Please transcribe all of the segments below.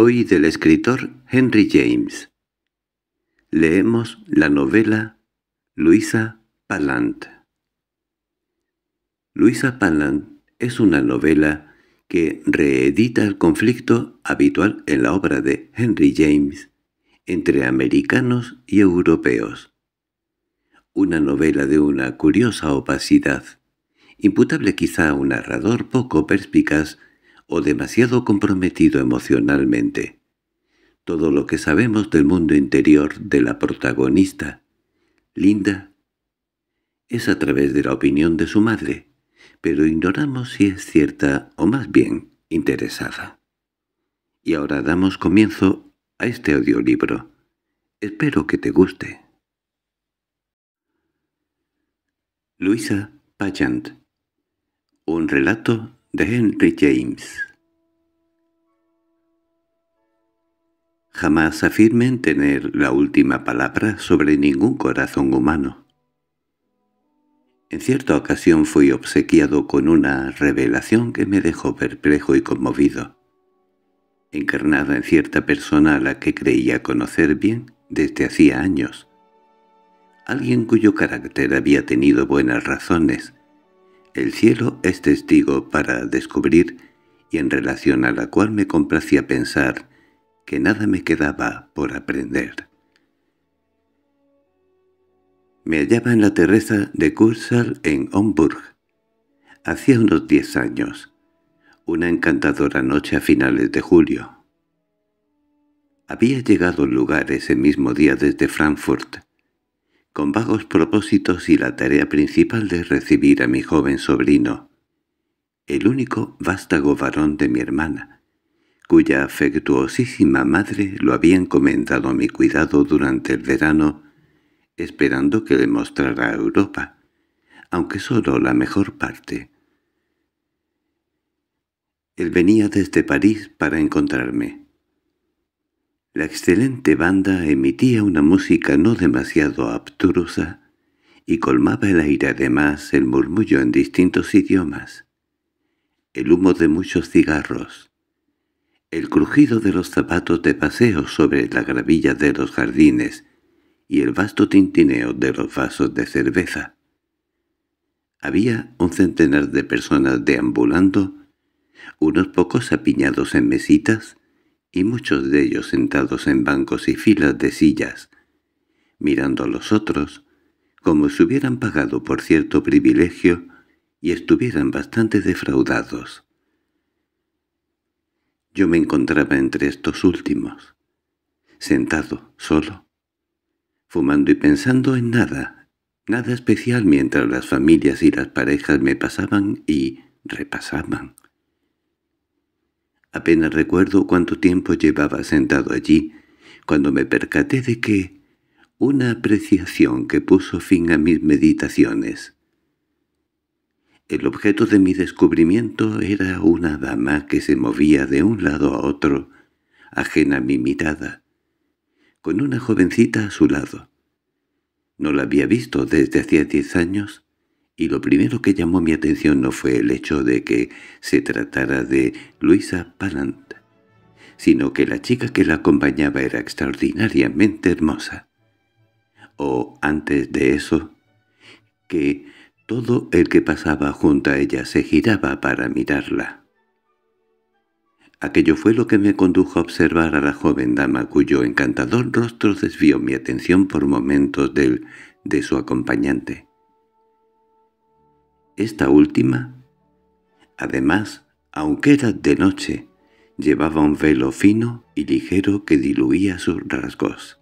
Hoy del escritor Henry James. Leemos la novela Luisa Palant. Luisa Palant es una novela que reedita el conflicto habitual en la obra de Henry James entre americanos y europeos. Una novela de una curiosa opacidad, imputable quizá a un narrador poco perspicaz o demasiado comprometido emocionalmente. Todo lo que sabemos del mundo interior de la protagonista, Linda, es a través de la opinión de su madre, pero ignoramos si es cierta o más bien interesada. Y ahora damos comienzo a este audiolibro. Espero que te guste. Luisa Payant Un relato de Henry James Jamás afirmen tener la última palabra sobre ningún corazón humano. En cierta ocasión fui obsequiado con una revelación que me dejó perplejo y conmovido. Encarnada en cierta persona a la que creía conocer bien desde hacía años. Alguien cuyo carácter había tenido buenas razones. El cielo es testigo para descubrir y en relación a la cual me complacía pensar que nada me quedaba por aprender. Me hallaba en la terraza de Kursal en Homburg. Hacía unos diez años, una encantadora noche a finales de julio. Había llegado al lugar ese mismo día desde Frankfurt, con vagos propósitos y la tarea principal de recibir a mi joven sobrino, el único vástago varón de mi hermana, cuya afectuosísima madre lo había encomendado a mi cuidado durante el verano, esperando que le mostrara Europa, aunque solo la mejor parte. Él venía desde París para encontrarme. La excelente banda emitía una música no demasiado abstrusa y colmaba el aire además el murmullo en distintos idiomas, el humo de muchos cigarros, el crujido de los zapatos de paseo sobre la gravilla de los jardines y el vasto tintineo de los vasos de cerveza. Había un centenar de personas deambulando, unos pocos apiñados en mesitas y muchos de ellos sentados en bancos y filas de sillas, mirando a los otros como si hubieran pagado por cierto privilegio y estuvieran bastante defraudados. Yo me encontraba entre estos últimos, sentado, solo, fumando y pensando en nada, nada especial mientras las familias y las parejas me pasaban y repasaban. Apenas recuerdo cuánto tiempo llevaba sentado allí, cuando me percaté de que una apreciación que puso fin a mis meditaciones el objeto de mi descubrimiento era una dama que se movía de un lado a otro, ajena a mi mirada, con una jovencita a su lado. No la había visto desde hacía diez años, y lo primero que llamó mi atención no fue el hecho de que se tratara de Luisa Palant, sino que la chica que la acompañaba era extraordinariamente hermosa. O, antes de eso, que todo el que pasaba junto a ella se giraba para mirarla. Aquello fue lo que me condujo a observar a la joven dama cuyo encantador rostro desvió mi atención por momentos del de su acompañante. Esta última, además, aunque era de noche, llevaba un velo fino y ligero que diluía sus rasgos.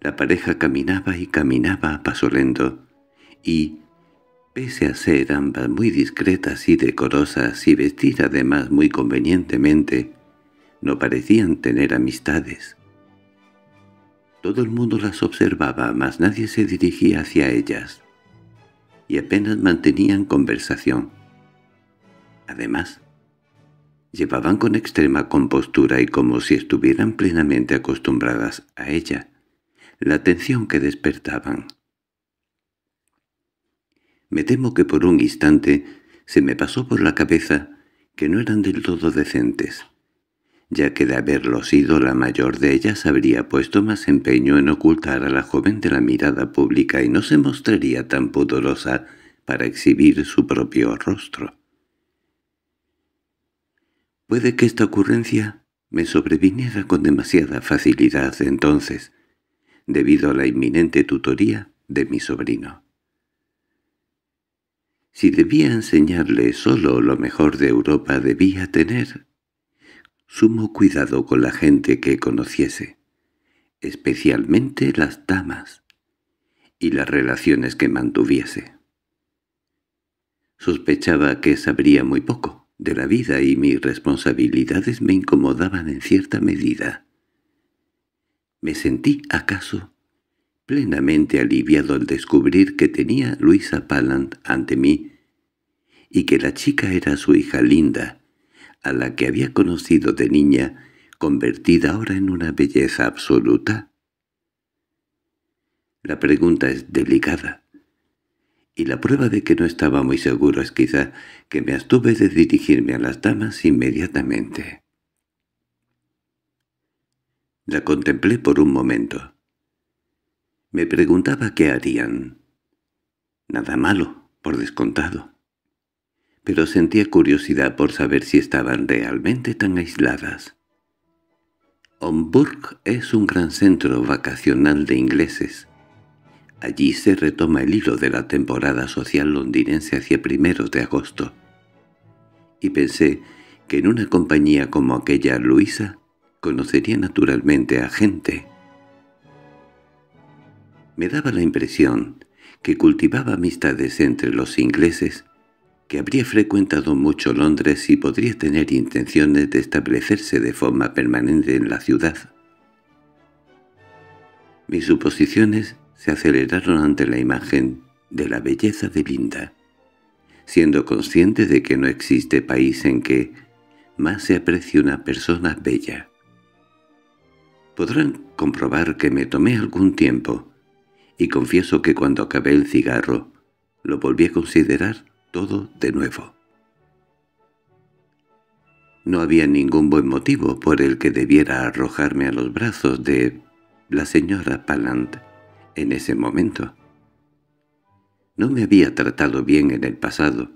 La pareja caminaba y caminaba a paso lento, y, pese a ser ambas muy discretas y decorosas y vestir además muy convenientemente, no parecían tener amistades. Todo el mundo las observaba, mas nadie se dirigía hacia ellas, y apenas mantenían conversación. Además, llevaban con extrema compostura y como si estuvieran plenamente acostumbradas a ella, la atención que despertaban. Me temo que por un instante se me pasó por la cabeza que no eran del todo decentes, ya que de haberlo sido la mayor de ellas habría puesto más empeño en ocultar a la joven de la mirada pública y no se mostraría tan pudorosa para exhibir su propio rostro. Puede que esta ocurrencia me sobreviniera con demasiada facilidad entonces, debido a la inminente tutoría de mi sobrino. Si debía enseñarle solo lo mejor de Europa debía tener sumo cuidado con la gente que conociese, especialmente las damas, y las relaciones que mantuviese. Sospechaba que sabría muy poco de la vida y mis responsabilidades me incomodaban en cierta medida. Me sentí, acaso, plenamente aliviado al descubrir que tenía Luisa Paland ante mí y que la chica era su hija linda, a la que había conocido de niña, convertida ahora en una belleza absoluta? La pregunta es delicada, y la prueba de que no estaba muy seguro es quizá que me abstuve de dirigirme a las damas inmediatamente. La contemplé por un momento. Me preguntaba qué harían. Nada malo, por descontado pero sentía curiosidad por saber si estaban realmente tan aisladas. Homburg es un gran centro vacacional de ingleses. Allí se retoma el hilo de la temporada social londinense hacia primeros de agosto. Y pensé que en una compañía como aquella Luisa conocería naturalmente a gente. Me daba la impresión que cultivaba amistades entre los ingleses que habría frecuentado mucho Londres y podría tener intenciones de establecerse de forma permanente en la ciudad. Mis suposiciones se aceleraron ante la imagen de la belleza de Linda, siendo consciente de que no existe país en que más se aprecie una persona bella. Podrán comprobar que me tomé algún tiempo, y confieso que cuando acabé el cigarro, lo volví a considerar todo de nuevo. No había ningún buen motivo por el que debiera arrojarme a los brazos de la señora Palant en ese momento. No me había tratado bien en el pasado,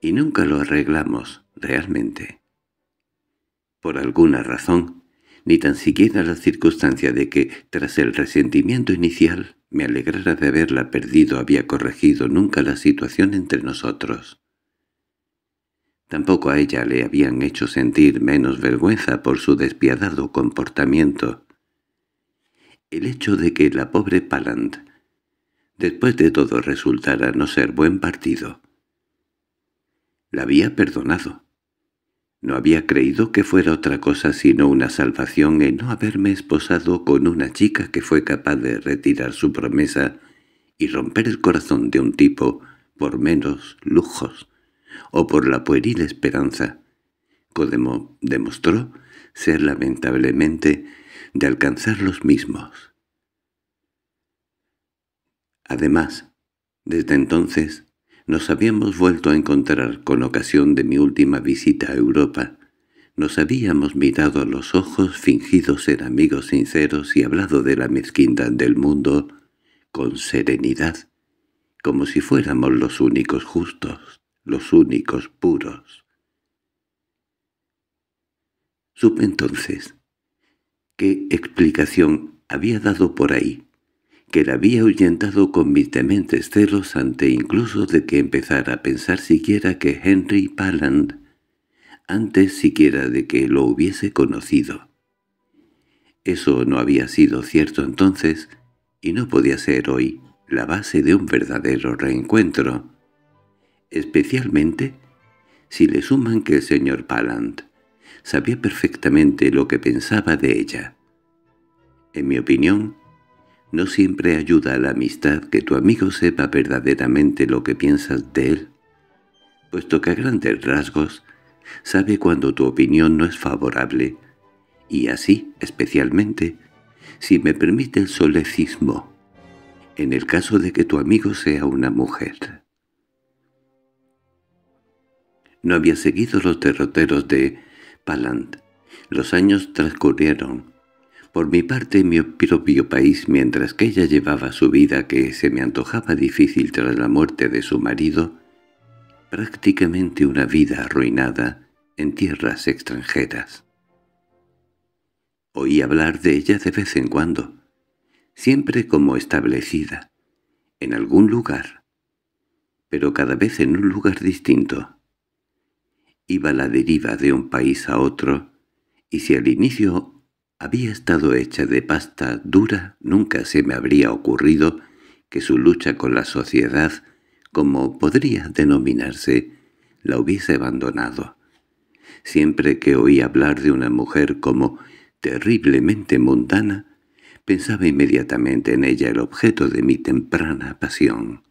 y nunca lo arreglamos realmente. Por alguna razón, ni tan siquiera la circunstancia de que, tras el resentimiento inicial, me alegrara de haberla perdido había corregido nunca la situación entre nosotros. Tampoco a ella le habían hecho sentir menos vergüenza por su despiadado comportamiento. El hecho de que la pobre Paland, después de todo resultara no ser buen partido, la había perdonado. No había creído que fuera otra cosa sino una salvación en no haberme esposado con una chica que fue capaz de retirar su promesa y romper el corazón de un tipo por menos lujos o por la pueril esperanza. Codemo demostró ser lamentablemente de alcanzar los mismos. Además, desde entonces, nos habíamos vuelto a encontrar con ocasión de mi última visita a Europa. Nos habíamos mirado a los ojos, fingido ser amigos sinceros y hablado de la mezquindad del mundo con serenidad, como si fuéramos los únicos justos, los únicos puros. Supe entonces qué explicación había dado por ahí que la había ahuyentado con mis dementes celos ante incluso de que empezara a pensar siquiera que Henry Paland, antes siquiera de que lo hubiese conocido. Eso no había sido cierto entonces, y no podía ser hoy la base de un verdadero reencuentro, especialmente si le suman que el señor Paland sabía perfectamente lo que pensaba de ella. En mi opinión, no siempre ayuda a la amistad que tu amigo sepa verdaderamente lo que piensas de él, puesto que a grandes rasgos sabe cuando tu opinión no es favorable, y así, especialmente, si me permite el solecismo, en el caso de que tu amigo sea una mujer. No había seguido los derroteros de Palant, Los años transcurrieron. Por mi parte en mi propio país, mientras que ella llevaba su vida que se me antojaba difícil tras la muerte de su marido, prácticamente una vida arruinada en tierras extranjeras. Oí hablar de ella de vez en cuando, siempre como establecida, en algún lugar, pero cada vez en un lugar distinto. Iba la deriva de un país a otro, y si al inicio había estado hecha de pasta dura, nunca se me habría ocurrido que su lucha con la sociedad, como podría denominarse, la hubiese abandonado. Siempre que oí hablar de una mujer como terriblemente mundana, pensaba inmediatamente en ella el objeto de mi temprana pasión.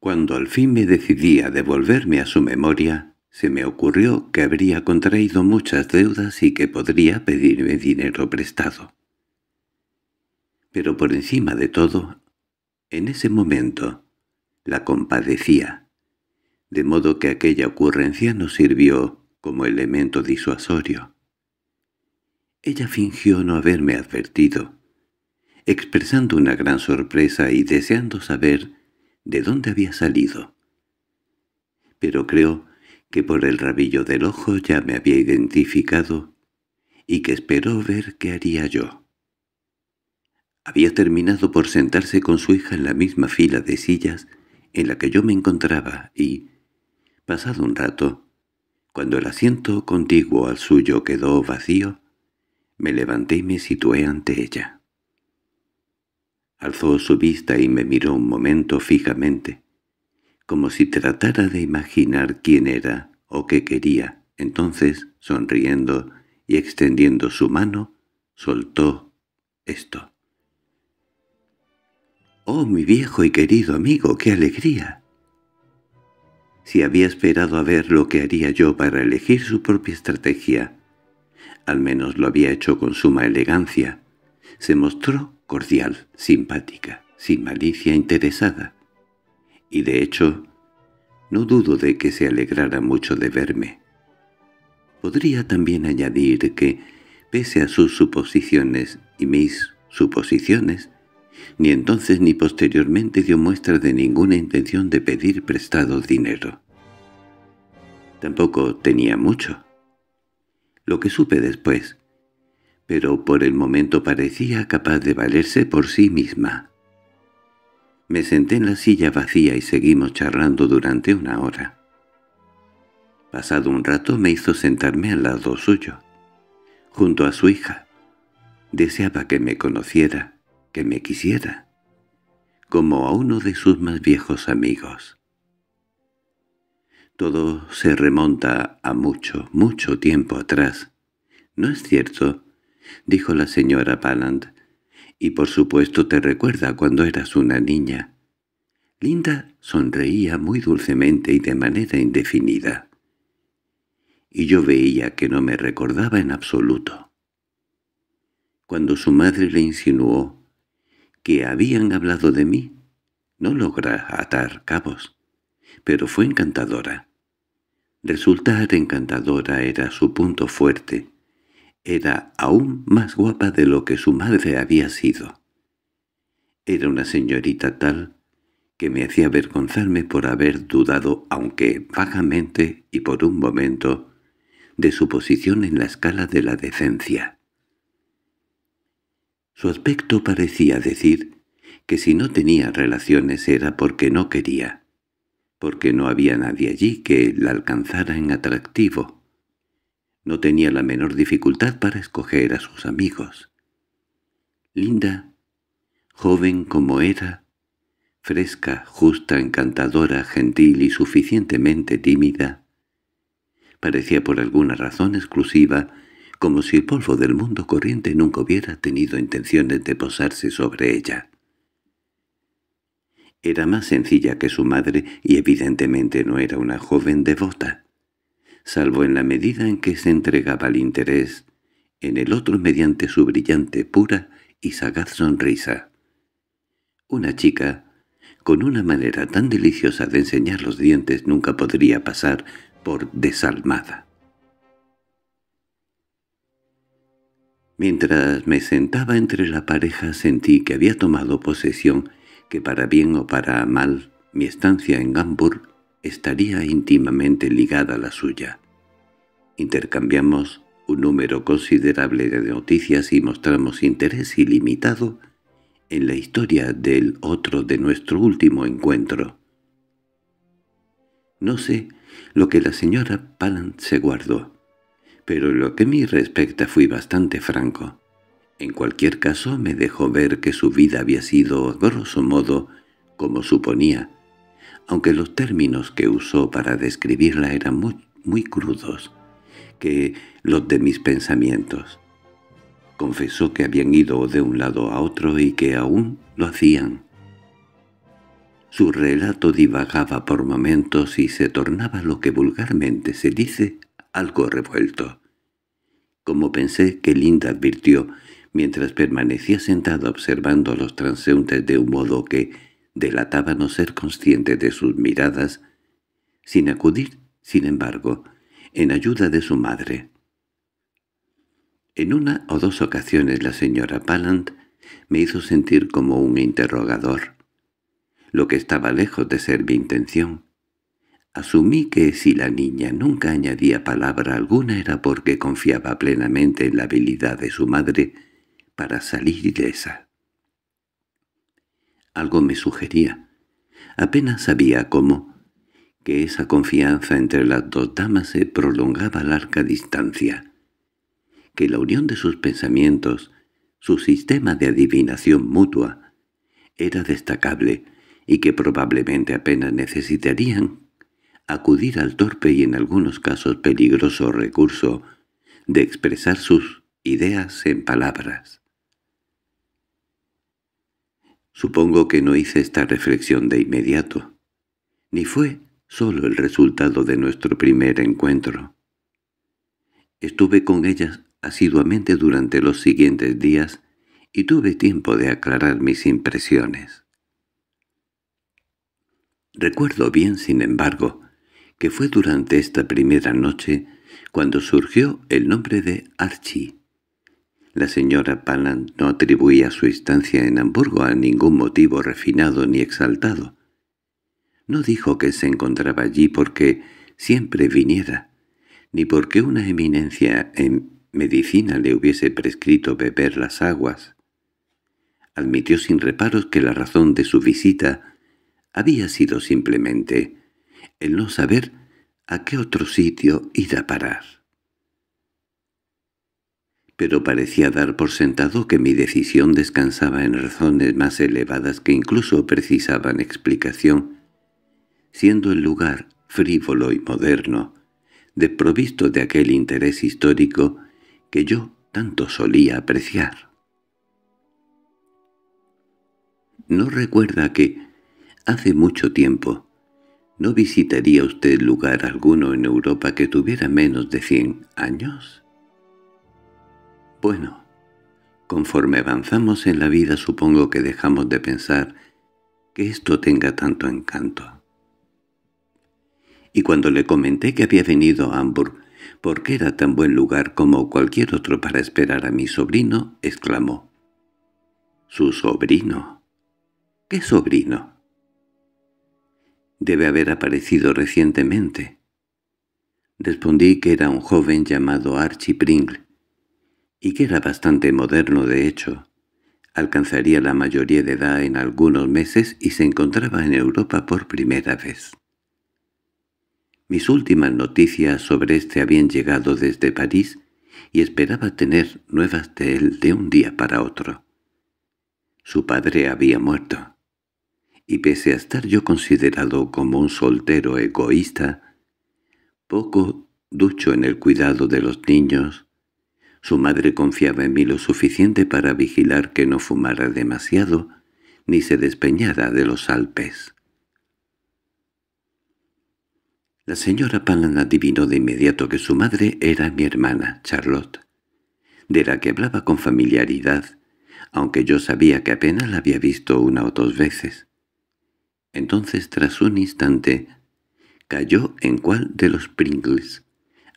Cuando al fin me decidí a devolverme a su memoria, se me ocurrió que habría contraído muchas deudas y que podría pedirme dinero prestado. Pero por encima de todo, en ese momento, la compadecía, de modo que aquella ocurrencia nos sirvió como elemento disuasorio. Ella fingió no haberme advertido, expresando una gran sorpresa y deseando saber de dónde había salido. Pero creo que por el rabillo del ojo ya me había identificado y que esperó ver qué haría yo. Había terminado por sentarse con su hija en la misma fila de sillas en la que yo me encontraba y, pasado un rato, cuando el asiento contiguo al suyo quedó vacío, me levanté y me situé ante ella. Alzó su vista y me miró un momento fijamente, como si tratara de imaginar quién era o qué quería. Entonces, sonriendo y extendiendo su mano, soltó esto. «¡Oh, mi viejo y querido amigo, qué alegría!» Si había esperado a ver lo que haría yo para elegir su propia estrategia, al menos lo había hecho con suma elegancia, se mostró cordial, simpática, sin malicia interesada. Y de hecho, no dudo de que se alegrara mucho de verme. Podría también añadir que, pese a sus suposiciones y mis suposiciones, ni entonces ni posteriormente dio muestra de ninguna intención de pedir prestado dinero. Tampoco tenía mucho. Lo que supe después pero por el momento parecía capaz de valerse por sí misma. Me senté en la silla vacía y seguimos charlando durante una hora. Pasado un rato me hizo sentarme al lado suyo, junto a su hija. Deseaba que me conociera, que me quisiera, como a uno de sus más viejos amigos. Todo se remonta a mucho, mucho tiempo atrás. ¿No es cierto —dijo la señora Palland—, y por supuesto te recuerda cuando eras una niña. Linda sonreía muy dulcemente y de manera indefinida. Y yo veía que no me recordaba en absoluto. Cuando su madre le insinuó que habían hablado de mí, no logra atar cabos, pero fue encantadora. Resultar encantadora era su punto fuerte, era aún más guapa de lo que su madre había sido. Era una señorita tal que me hacía avergonzarme por haber dudado, aunque vagamente y por un momento, de su posición en la escala de la decencia. Su aspecto parecía decir que si no tenía relaciones era porque no quería, porque no había nadie allí que la alcanzara en atractivo, no tenía la menor dificultad para escoger a sus amigos. Linda, joven como era, fresca, justa, encantadora, gentil y suficientemente tímida, parecía por alguna razón exclusiva, como si el polvo del mundo corriente nunca hubiera tenido intenciones de posarse sobre ella. Era más sencilla que su madre y evidentemente no era una joven devota salvo en la medida en que se entregaba al interés en el otro mediante su brillante, pura y sagaz sonrisa. Una chica, con una manera tan deliciosa de enseñar los dientes, nunca podría pasar por desalmada. Mientras me sentaba entre la pareja sentí que había tomado posesión, que para bien o para mal mi estancia en Hamburg estaría íntimamente ligada a la suya. Intercambiamos un número considerable de noticias y mostramos interés ilimitado en la historia del otro de nuestro último encuentro. No sé lo que la señora Palant se guardó, pero lo que me respecta fui bastante franco. En cualquier caso me dejó ver que su vida había sido, grosso modo, como suponía, aunque los términos que usó para describirla eran muy, muy crudos que los de mis pensamientos. Confesó que habían ido de un lado a otro y que aún lo hacían. Su relato divagaba por momentos y se tornaba lo que vulgarmente se dice algo revuelto. Como pensé que Linda advirtió, mientras permanecía sentada observando a los transeúntes de un modo que delataba no ser consciente de sus miradas, sin acudir, sin embargo, en ayuda de su madre. En una o dos ocasiones la señora Palant me hizo sentir como un interrogador, lo que estaba lejos de ser mi intención. Asumí que si la niña nunca añadía palabra alguna era porque confiaba plenamente en la habilidad de su madre para salir ilesa. Algo me sugería. Apenas sabía cómo, que esa confianza entre las dos damas se prolongaba a larga distancia, que la unión de sus pensamientos, su sistema de adivinación mutua, era destacable y que probablemente apenas necesitarían acudir al torpe y en algunos casos peligroso recurso de expresar sus ideas en palabras. Supongo que no hice esta reflexión de inmediato, ni fue solo el resultado de nuestro primer encuentro. Estuve con ellas asiduamente durante los siguientes días y tuve tiempo de aclarar mis impresiones. Recuerdo bien, sin embargo, que fue durante esta primera noche cuando surgió el nombre de Archie. La señora Paland no atribuía su estancia en Hamburgo a ningún motivo refinado ni exaltado. No dijo que se encontraba allí porque siempre viniera, ni porque una eminencia en medicina le hubiese prescrito beber las aguas. Admitió sin reparos que la razón de su visita había sido simplemente el no saber a qué otro sitio ir a parar. Pero parecía dar por sentado que mi decisión descansaba en razones más elevadas que incluso precisaban explicación siendo el lugar frívolo y moderno, desprovisto de aquel interés histórico que yo tanto solía apreciar. ¿No recuerda que, hace mucho tiempo, no visitaría usted lugar alguno en Europa que tuviera menos de cien años? Bueno, conforme avanzamos en la vida supongo que dejamos de pensar que esto tenga tanto encanto y cuando le comenté que había venido a Hamburg porque era tan buen lugar como cualquier otro para esperar a mi sobrino, exclamó. —¿Su sobrino? ¿Qué sobrino? Debe haber aparecido recientemente. Respondí que era un joven llamado Archie Pringle, y que era bastante moderno de hecho. Alcanzaría la mayoría de edad en algunos meses y se encontraba en Europa por primera vez. Mis últimas noticias sobre este habían llegado desde París y esperaba tener nuevas de él de un día para otro. Su padre había muerto, y pese a estar yo considerado como un soltero egoísta, poco ducho en el cuidado de los niños, su madre confiaba en mí lo suficiente para vigilar que no fumara demasiado ni se despeñara de los Alpes. La señora Palan adivinó de inmediato que su madre era mi hermana, Charlotte, de la que hablaba con familiaridad, aunque yo sabía que apenas la había visto una o dos veces. Entonces, tras un instante, cayó en cuál de los Pringles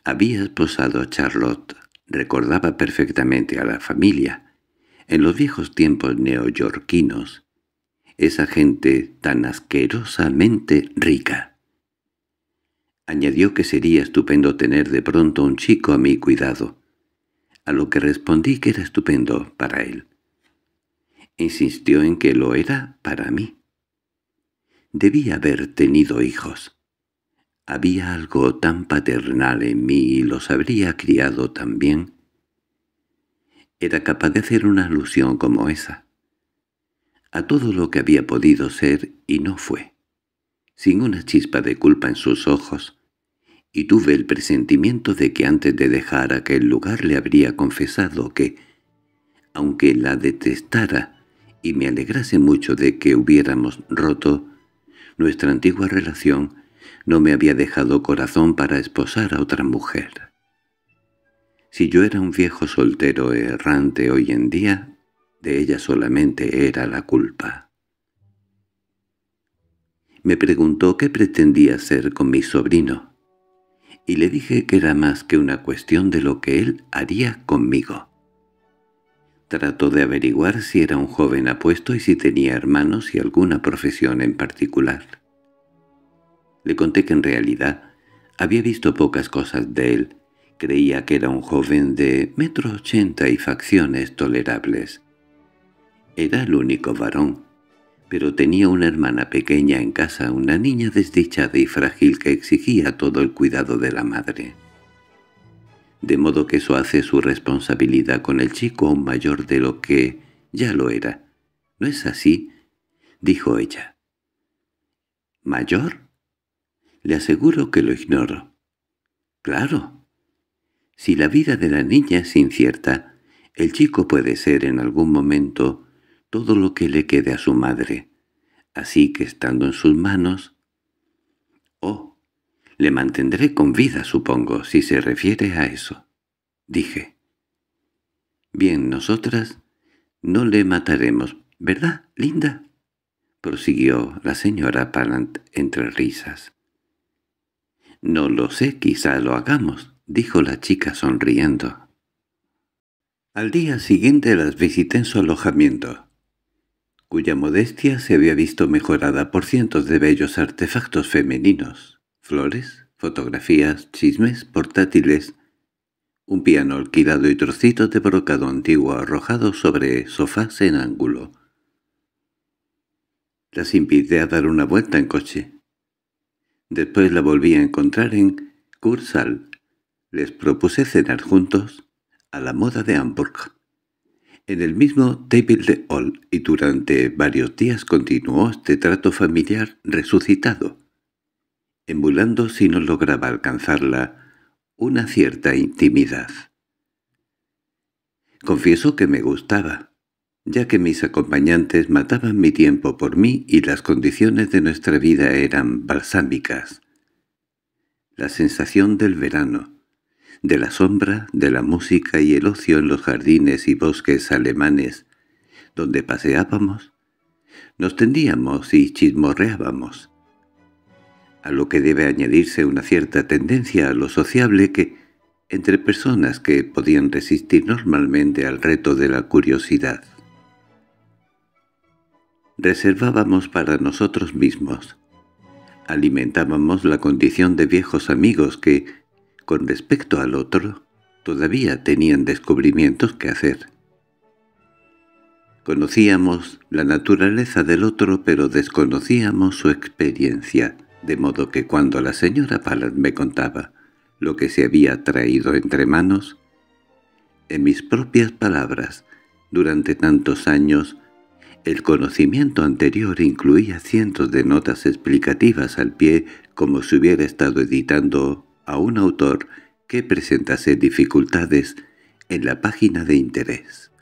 había esposado a Charlotte, Recordaba perfectamente a la familia. En los viejos tiempos neoyorquinos, esa gente tan asquerosamente rica. Añadió que sería estupendo tener de pronto un chico a mi cuidado, a lo que respondí que era estupendo para él. Insistió en que lo era para mí. Debía haber tenido hijos. Había algo tan paternal en mí y los habría criado tan bien. Era capaz de hacer una alusión como esa. A todo lo que había podido ser y no fue. Sin una chispa de culpa en sus ojos, y tuve el presentimiento de que antes de dejar aquel lugar le habría confesado que, aunque la detestara y me alegrase mucho de que hubiéramos roto, nuestra antigua relación no me había dejado corazón para esposar a otra mujer. Si yo era un viejo soltero errante hoy en día, de ella solamente era la culpa. Me preguntó qué pretendía hacer con mi sobrino, y le dije que era más que una cuestión de lo que él haría conmigo. Trató de averiguar si era un joven apuesto y si tenía hermanos y alguna profesión en particular. Le conté que en realidad había visto pocas cosas de él. Creía que era un joven de metro ochenta y facciones tolerables. Era el único varón, pero tenía una hermana pequeña en casa, una niña desdichada y frágil que exigía todo el cuidado de la madre. De modo que eso hace su responsabilidad con el chico aún mayor de lo que ya lo era. ¿No es así? —dijo ella. —¿Mayor? Le aseguro que lo ignoro. Claro. Si la vida de la niña es incierta, el chico puede ser en algún momento todo lo que le quede a su madre. Así que estando en sus manos... Oh, le mantendré con vida, supongo, si se refiere a eso. Dije. Bien, nosotras no le mataremos, ¿verdad, linda? prosiguió la señora Palant entre risas. —No lo sé, quizá lo hagamos —dijo la chica sonriendo. Al día siguiente las visité en su alojamiento, cuya modestia se había visto mejorada por cientos de bellos artefactos femeninos, flores, fotografías, chismes, portátiles, un piano alquilado y trocitos de brocado antiguo arrojados sobre sofás en ángulo. Las invité a dar una vuelta en coche. Después la volví a encontrar en Kursal. Les propuse cenar juntos a la moda de Hamburg. En el mismo Table de Hall y durante varios días continuó este trato familiar resucitado, emulando si no lograba alcanzarla una cierta intimidad. Confieso que me gustaba, ya que mis acompañantes mataban mi tiempo por mí y las condiciones de nuestra vida eran balsámicas. La sensación del verano, de la sombra, de la música y el ocio en los jardines y bosques alemanes, donde paseábamos, nos tendíamos y chismorreábamos, a lo que debe añadirse una cierta tendencia a lo sociable que, entre personas que podían resistir normalmente al reto de la curiosidad, reservábamos para nosotros mismos. Alimentábamos la condición de viejos amigos que, con respecto al otro, todavía tenían descubrimientos que hacer. Conocíamos la naturaleza del otro, pero desconocíamos su experiencia, de modo que cuando la señora Palas me contaba lo que se había traído entre manos, en mis propias palabras, durante tantos años, el conocimiento anterior incluía cientos de notas explicativas al pie como si hubiera estado editando a un autor que presentase dificultades en la página de interés.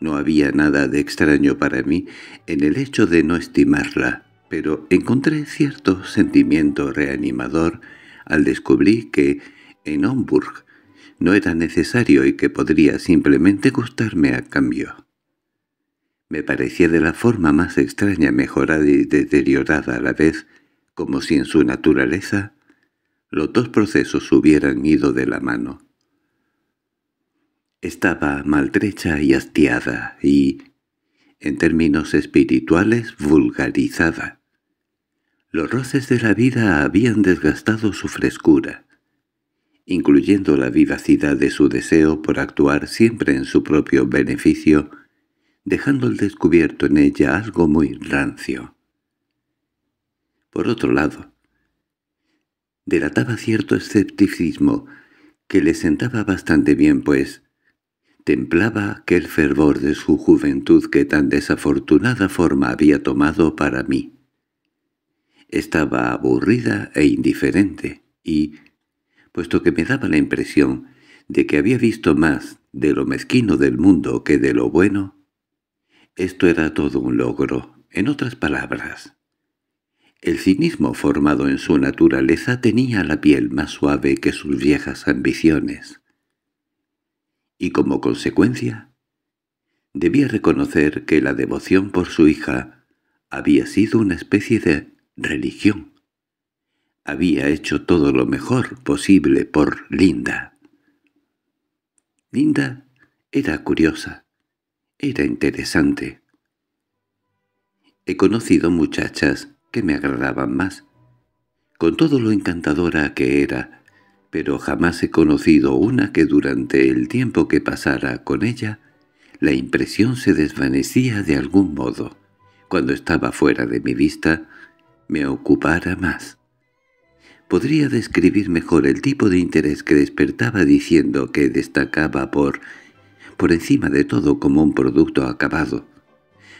No había nada de extraño para mí en el hecho de no estimarla, pero encontré cierto sentimiento reanimador al descubrir que en Homburg no era necesario y que podría simplemente gustarme a cambio. Me parecía de la forma más extraña mejorada y deteriorada a la vez, como si en su naturaleza los dos procesos hubieran ido de la mano. Estaba maltrecha y hastiada y, en términos espirituales, vulgarizada. Los roces de la vida habían desgastado su frescura, incluyendo la vivacidad de su deseo por actuar siempre en su propio beneficio, dejando al descubierto en ella algo muy rancio. Por otro lado, delataba cierto escepticismo que le sentaba bastante bien, pues templaba aquel fervor de su juventud que tan desafortunada forma había tomado para mí. Estaba aburrida e indiferente, y, puesto que me daba la impresión de que había visto más de lo mezquino del mundo que de lo bueno, esto era todo un logro, en otras palabras. El cinismo formado en su naturaleza tenía la piel más suave que sus viejas ambiciones y como consecuencia debía reconocer que la devoción por su hija había sido una especie de religión. Había hecho todo lo mejor posible por Linda. Linda era curiosa, era interesante. He conocido muchachas que me agradaban más. Con todo lo encantadora que era, pero jamás he conocido una que durante el tiempo que pasara con ella la impresión se desvanecía de algún modo. Cuando estaba fuera de mi vista, me ocupara más. Podría describir mejor el tipo de interés que despertaba diciendo que destacaba por, por encima de todo como un producto acabado,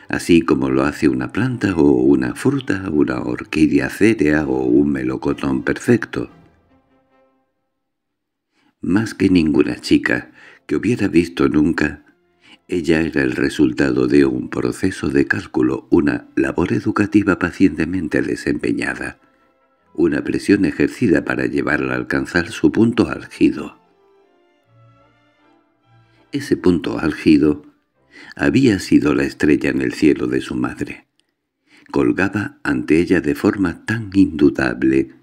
así como lo hace una planta o una fruta, una orquídea cérea o un melocotón perfecto más que ninguna chica que hubiera visto nunca, ella era el resultado de un proceso de cálculo, una labor educativa pacientemente desempeñada, una presión ejercida para llevarla a alcanzar su punto álgido. Ese punto álgido había sido la estrella en el cielo de su madre. Colgaba ante ella de forma tan indudable,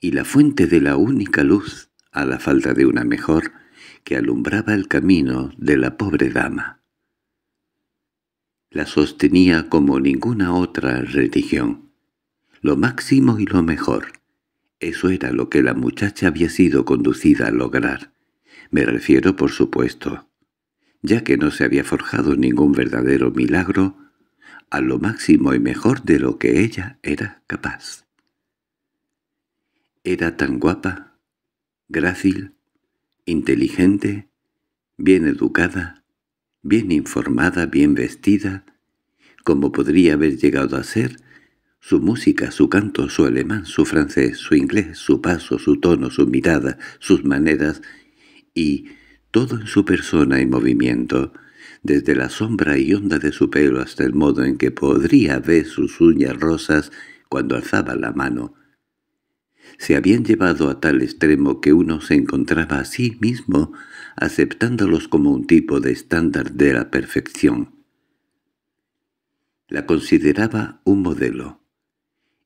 y la fuente de la única luz a la falta de una mejor, que alumbraba el camino de la pobre dama. La sostenía como ninguna otra religión. Lo máximo y lo mejor. Eso era lo que la muchacha había sido conducida a lograr. Me refiero, por supuesto, ya que no se había forjado ningún verdadero milagro, a lo máximo y mejor de lo que ella era capaz. Era tan guapa grácil, inteligente, bien educada, bien informada, bien vestida, como podría haber llegado a ser, su música, su canto, su alemán, su francés, su inglés, su paso, su tono, su mirada, sus maneras, y todo en su persona y movimiento, desde la sombra y onda de su pelo hasta el modo en que podría ver sus uñas rosas cuando alzaba la mano, se habían llevado a tal extremo que uno se encontraba a sí mismo aceptándolos como un tipo de estándar de la perfección. La consideraba un modelo,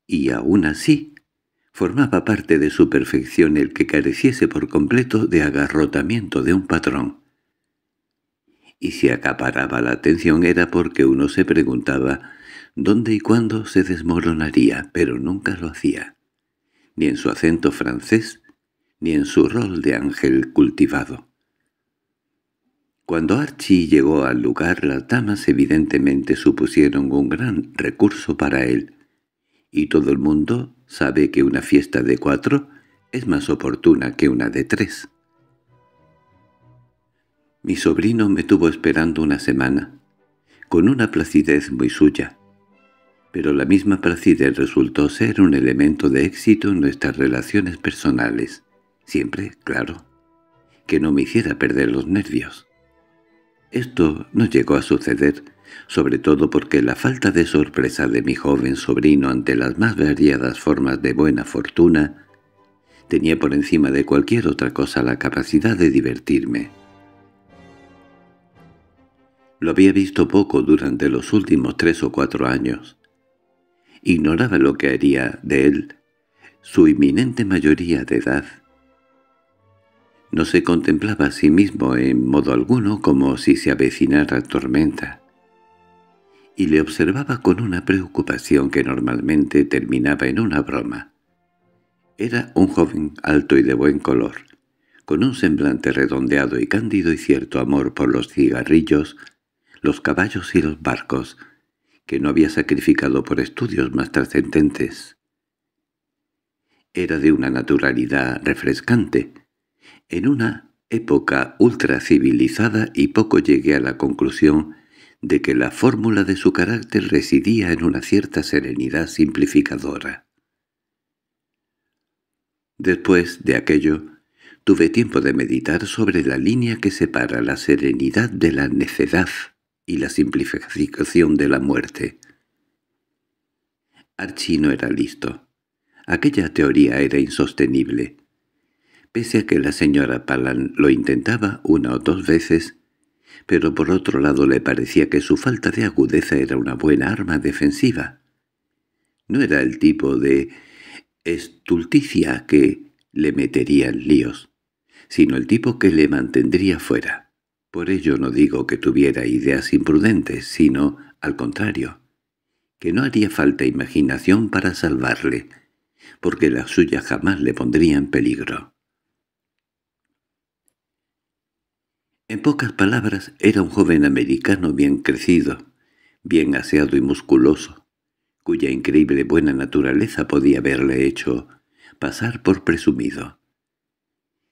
y aún así formaba parte de su perfección el que careciese por completo de agarrotamiento de un patrón. Y si acaparaba la atención era porque uno se preguntaba dónde y cuándo se desmoronaría, pero nunca lo hacía ni en su acento francés, ni en su rol de ángel cultivado. Cuando Archie llegó al lugar las damas evidentemente supusieron un gran recurso para él, y todo el mundo sabe que una fiesta de cuatro es más oportuna que una de tres. Mi sobrino me tuvo esperando una semana, con una placidez muy suya, pero la misma placidez resultó ser un elemento de éxito en nuestras relaciones personales. Siempre, claro, que no me hiciera perder los nervios. Esto no llegó a suceder, sobre todo porque la falta de sorpresa de mi joven sobrino ante las más variadas formas de buena fortuna tenía por encima de cualquier otra cosa la capacidad de divertirme. Lo había visto poco durante los últimos tres o cuatro años, Ignoraba lo que haría de él su inminente mayoría de edad. No se contemplaba a sí mismo en modo alguno como si se avecinara tormenta, y le observaba con una preocupación que normalmente terminaba en una broma. Era un joven alto y de buen color, con un semblante redondeado y cándido y cierto amor por los cigarrillos, los caballos y los barcos, que no había sacrificado por estudios más trascendentes. Era de una naturalidad refrescante, en una época ultracivilizada y poco llegué a la conclusión de que la fórmula de su carácter residía en una cierta serenidad simplificadora. Después de aquello, tuve tiempo de meditar sobre la línea que separa la serenidad de la necedad y la simplificación de la muerte. Archie no era listo. Aquella teoría era insostenible. Pese a que la señora Palan lo intentaba una o dos veces, pero por otro lado le parecía que su falta de agudeza era una buena arma defensiva. No era el tipo de estulticia que le metería en líos, sino el tipo que le mantendría fuera. Por ello no digo que tuviera ideas imprudentes, sino, al contrario, que no haría falta imaginación para salvarle, porque la suya jamás le pondría en peligro. En pocas palabras, era un joven americano bien crecido, bien aseado y musculoso, cuya increíble buena naturaleza podía haberle hecho pasar por presumido.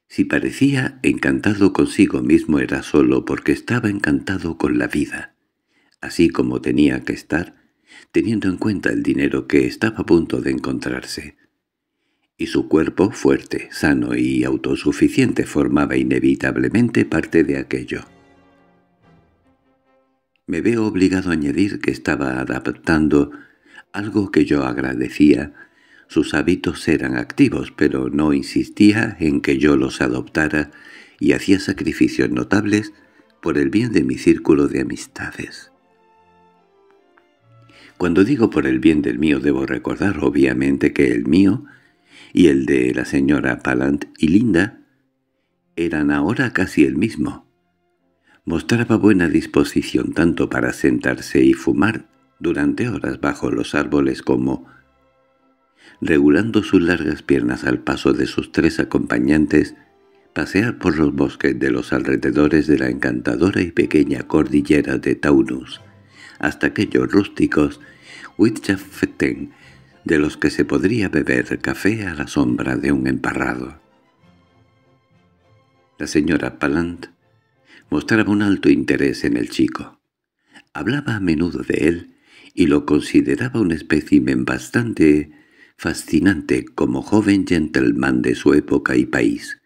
Si parecía encantado consigo mismo era solo porque estaba encantado con la vida, así como tenía que estar, teniendo en cuenta el dinero que estaba a punto de encontrarse. Y su cuerpo, fuerte, sano y autosuficiente, formaba inevitablemente parte de aquello. Me veo obligado a añadir que estaba adaptando algo que yo agradecía sus hábitos eran activos, pero no insistía en que yo los adoptara y hacía sacrificios notables por el bien de mi círculo de amistades. Cuando digo por el bien del mío debo recordar obviamente que el mío y el de la señora Palant y Linda eran ahora casi el mismo. Mostraba buena disposición tanto para sentarse y fumar durante horas bajo los árboles como regulando sus largas piernas al paso de sus tres acompañantes, pasear por los bosques de los alrededores de la encantadora y pequeña cordillera de Taunus, hasta aquellos rústicos Huitchafeten, de los que se podría beber café a la sombra de un emparrado. La señora Palant mostraba un alto interés en el chico. Hablaba a menudo de él y lo consideraba un espécimen bastante fascinante como joven gentleman de su época y país.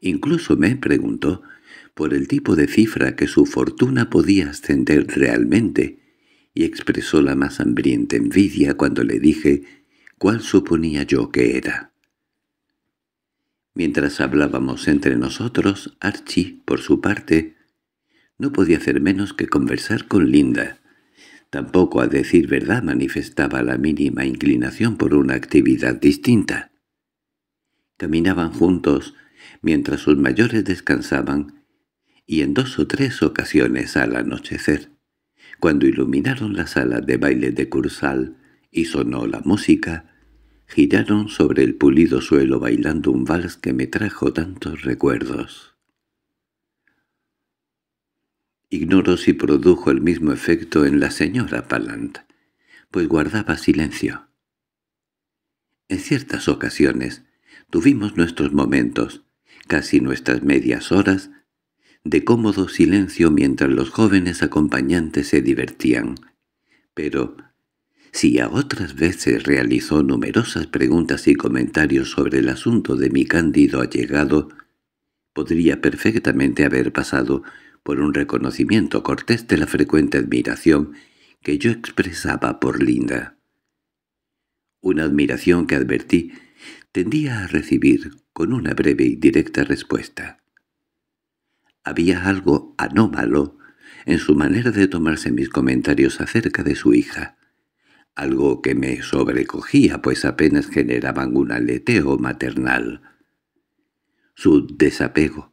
Incluso me preguntó por el tipo de cifra que su fortuna podía ascender realmente, y expresó la más hambrienta envidia cuando le dije cuál suponía yo que era. Mientras hablábamos entre nosotros, Archie, por su parte, no podía hacer menos que conversar con Linda, Tampoco, a decir verdad, manifestaba la mínima inclinación por una actividad distinta. Caminaban juntos mientras sus mayores descansaban, y en dos o tres ocasiones al anochecer, cuando iluminaron la sala de baile de Cursal y sonó la música, giraron sobre el pulido suelo bailando un vals que me trajo tantos recuerdos. Ignoro si produjo el mismo efecto en la señora Palant, pues guardaba silencio. En ciertas ocasiones tuvimos nuestros momentos, casi nuestras medias horas, de cómodo silencio mientras los jóvenes acompañantes se divertían. Pero, si a otras veces realizó numerosas preguntas y comentarios sobre el asunto de mi cándido allegado, podría perfectamente haber pasado por un reconocimiento cortés de la frecuente admiración que yo expresaba por Linda. Una admiración que advertí tendía a recibir con una breve y directa respuesta. Había algo anómalo en su manera de tomarse mis comentarios acerca de su hija, algo que me sobrecogía pues apenas generaban un aleteo maternal. su desapego,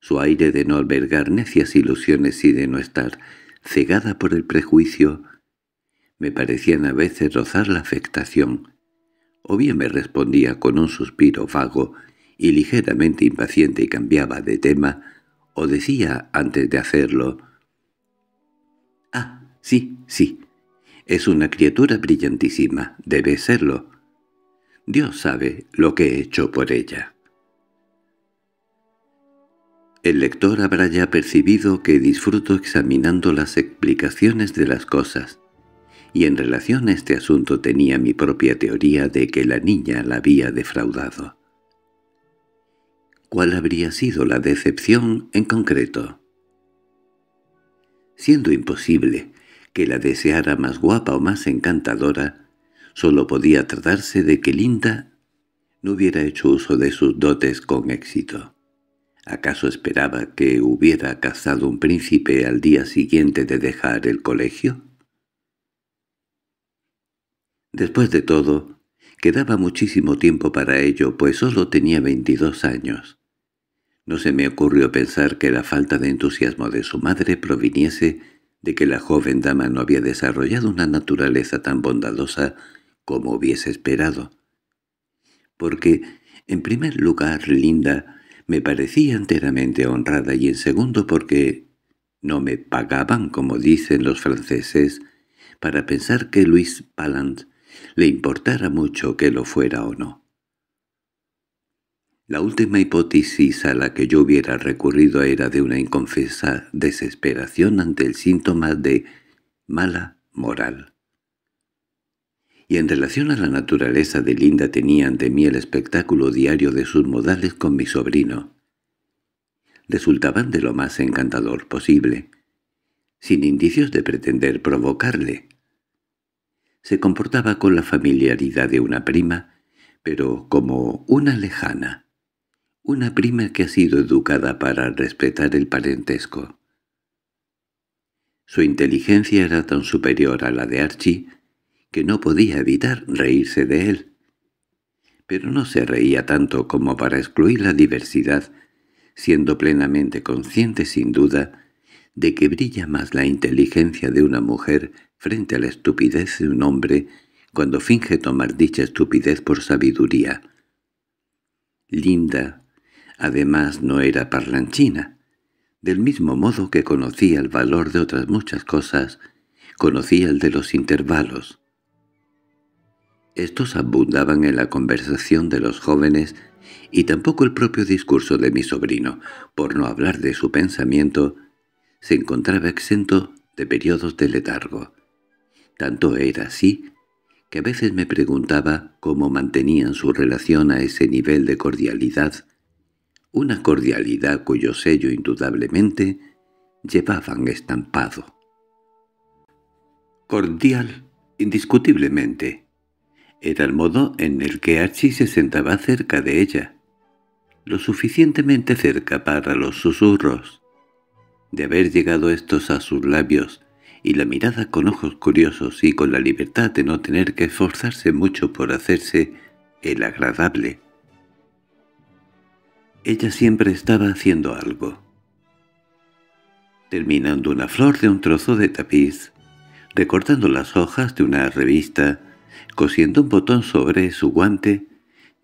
su aire de no albergar necias ilusiones y de no estar cegada por el prejuicio, me parecían a veces rozar la afectación, o bien me respondía con un suspiro vago y ligeramente impaciente y cambiaba de tema, o decía antes de hacerlo, «Ah, sí, sí, es una criatura brillantísima, debe serlo. Dios sabe lo que he hecho por ella». El lector habrá ya percibido que disfruto examinando las explicaciones de las cosas, y en relación a este asunto tenía mi propia teoría de que la niña la había defraudado. ¿Cuál habría sido la decepción en concreto? Siendo imposible que la deseara más guapa o más encantadora, solo podía tratarse de que Linda no hubiera hecho uso de sus dotes con éxito. ¿Acaso esperaba que hubiera cazado un príncipe al día siguiente de dejar el colegio? Después de todo, quedaba muchísimo tiempo para ello, pues solo tenía veintidós años. No se me ocurrió pensar que la falta de entusiasmo de su madre proviniese de que la joven dama no había desarrollado una naturaleza tan bondadosa como hubiese esperado. Porque, en primer lugar, Linda me parecía enteramente honrada y en segundo porque no me pagaban, como dicen los franceses, para pensar que Luis Palant le importara mucho que lo fuera o no. La última hipótesis a la que yo hubiera recurrido era de una inconfesa desesperación ante el síntoma de mala moral. Y en relación a la naturaleza de Linda tenía ante mí el espectáculo diario de sus modales con mi sobrino. Resultaban de lo más encantador posible, sin indicios de pretender provocarle. Se comportaba con la familiaridad de una prima, pero como una lejana, una prima que ha sido educada para respetar el parentesco. Su inteligencia era tan superior a la de Archie que no podía evitar reírse de él. Pero no se reía tanto como para excluir la diversidad, siendo plenamente consciente sin duda de que brilla más la inteligencia de una mujer frente a la estupidez de un hombre cuando finge tomar dicha estupidez por sabiduría. Linda, además, no era parlanchina, del mismo modo que conocía el valor de otras muchas cosas, conocía el de los intervalos. Estos abundaban en la conversación de los jóvenes y tampoco el propio discurso de mi sobrino, por no hablar de su pensamiento, se encontraba exento de periodos de letargo. Tanto era así que a veces me preguntaba cómo mantenían su relación a ese nivel de cordialidad, una cordialidad cuyo sello indudablemente llevaban estampado. Cordial, indiscutiblemente, era el modo en el que Archie se sentaba cerca de ella, lo suficientemente cerca para los susurros. De haber llegado estos a sus labios, y la mirada con ojos curiosos y con la libertad de no tener que esforzarse mucho por hacerse el agradable. Ella siempre estaba haciendo algo. Terminando una flor de un trozo de tapiz, recortando las hojas de una revista, Cosiendo un botón sobre su guante,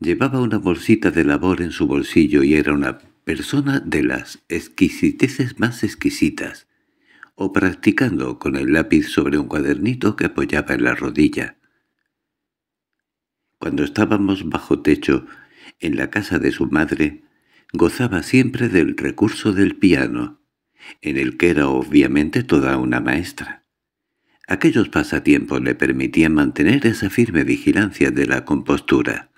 llevaba una bolsita de labor en su bolsillo y era una persona de las exquisiteces más exquisitas, o practicando con el lápiz sobre un cuadernito que apoyaba en la rodilla. Cuando estábamos bajo techo, en la casa de su madre, gozaba siempre del recurso del piano, en el que era obviamente toda una maestra. Aquellos pasatiempos le permitían mantener esa firme vigilancia de la compostura.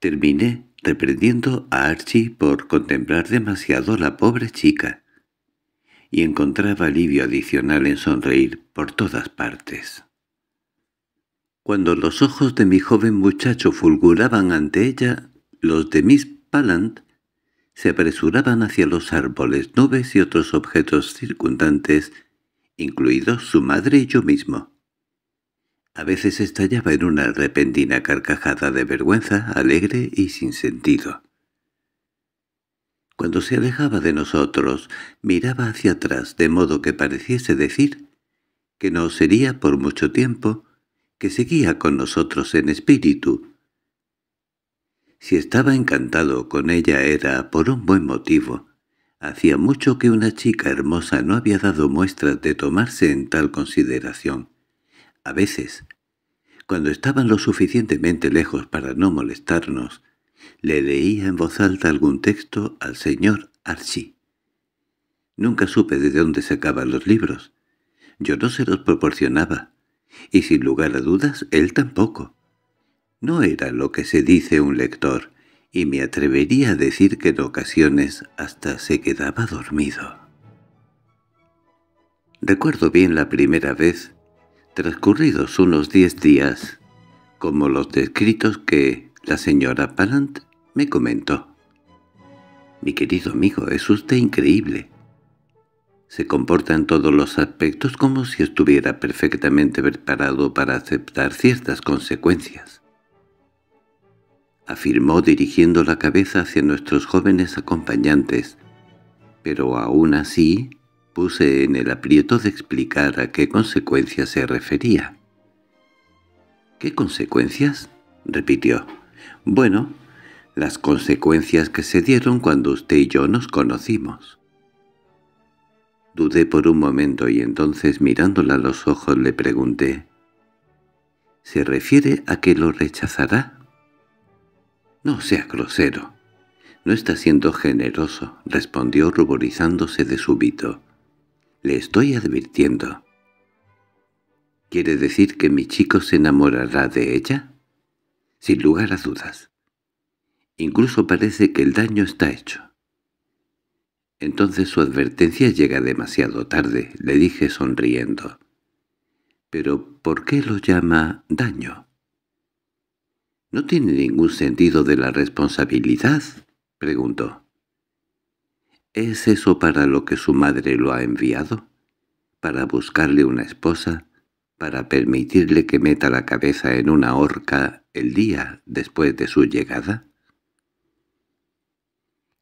Terminé reprendiendo a Archie por contemplar demasiado a la pobre chica, y encontraba alivio adicional en sonreír por todas partes. Cuando los ojos de mi joven muchacho fulguraban ante ella, los de Miss Palant se apresuraban hacia los árboles, nubes y otros objetos circundantes incluidos su madre y yo mismo. A veces estallaba en una repentina carcajada de vergüenza, alegre y sin sentido. Cuando se alejaba de nosotros, miraba hacia atrás de modo que pareciese decir que no sería por mucho tiempo, que seguía con nosotros en espíritu. Si estaba encantado con ella era por un buen motivo. Hacía mucho que una chica hermosa no había dado muestras de tomarse en tal consideración. A veces, cuando estaban lo suficientemente lejos para no molestarnos, le leía en voz alta algún texto al señor Archie. Nunca supe de dónde sacaban los libros. Yo no se los proporcionaba, y sin lugar a dudas él tampoco. No era lo que se dice un lector, y me atrevería a decir que en ocasiones hasta se quedaba dormido. Recuerdo bien la primera vez, transcurridos unos diez días, como los descritos que la señora Palant me comentó. «Mi querido amigo, es usted increíble. Se comporta en todos los aspectos como si estuviera perfectamente preparado para aceptar ciertas consecuencias». Afirmó dirigiendo la cabeza hacia nuestros jóvenes acompañantes, pero aún así puse en el aprieto de explicar a qué consecuencias se refería. —¿Qué consecuencias? —repitió. Bueno, las consecuencias que se dieron cuando usted y yo nos conocimos. Dudé por un momento y entonces mirándola a los ojos le pregunté, ¿se refiere a que lo rechazará? No sea grosero. No está siendo generoso, respondió ruborizándose de súbito. Le estoy advirtiendo. ¿Quiere decir que mi chico se enamorará de ella? sin lugar a dudas. Incluso parece que el daño está hecho. Entonces su advertencia llega demasiado tarde, le dije sonriendo. —¿Pero por qué lo llama daño? —¿No tiene ningún sentido de la responsabilidad? —preguntó. —¿Es eso para lo que su madre lo ha enviado? ¿Para buscarle una esposa? ¿Para permitirle que meta la cabeza en una horca el día después de su llegada?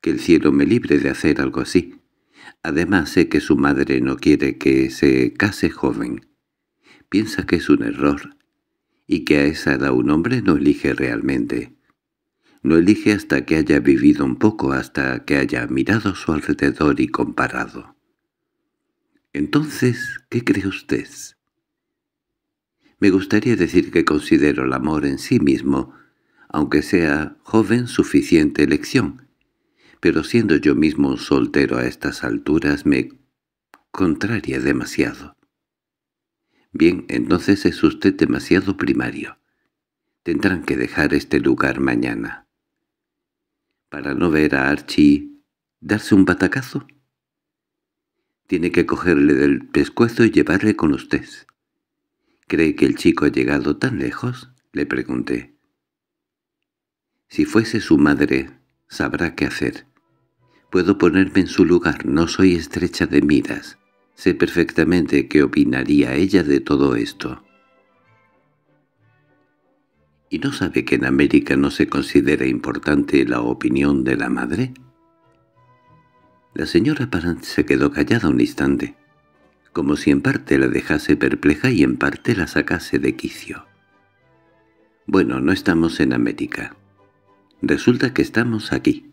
Que el cielo me libre de hacer algo así. Además sé que su madre no quiere que se case joven. Piensa que es un error, y que a esa edad un hombre no elige realmente. No elige hasta que haya vivido un poco, hasta que haya mirado a su alrededor y comparado. Entonces, ¿qué cree usted? Me gustaría decir que considero el amor en sí mismo, aunque sea joven suficiente elección, pero siendo yo mismo un soltero a estas alturas me contraria demasiado. Bien, entonces es usted demasiado primario. Tendrán que dejar este lugar mañana. ¿Para no ver a Archie darse un batacazo? Tiene que cogerle del pescuezo y llevarle con usted. —¿Cree que el chico ha llegado tan lejos? —le pregunté. Si fuese su madre, sabrá qué hacer. Puedo ponerme en su lugar, no soy estrecha de miras. Sé perfectamente qué opinaría ella de todo esto. ¿Y no sabe que en América no se considera importante la opinión de la madre? La señora Parent se quedó callada un instante como si en parte la dejase perpleja y en parte la sacase de quicio. Bueno, no estamos en América. Resulta que estamos aquí.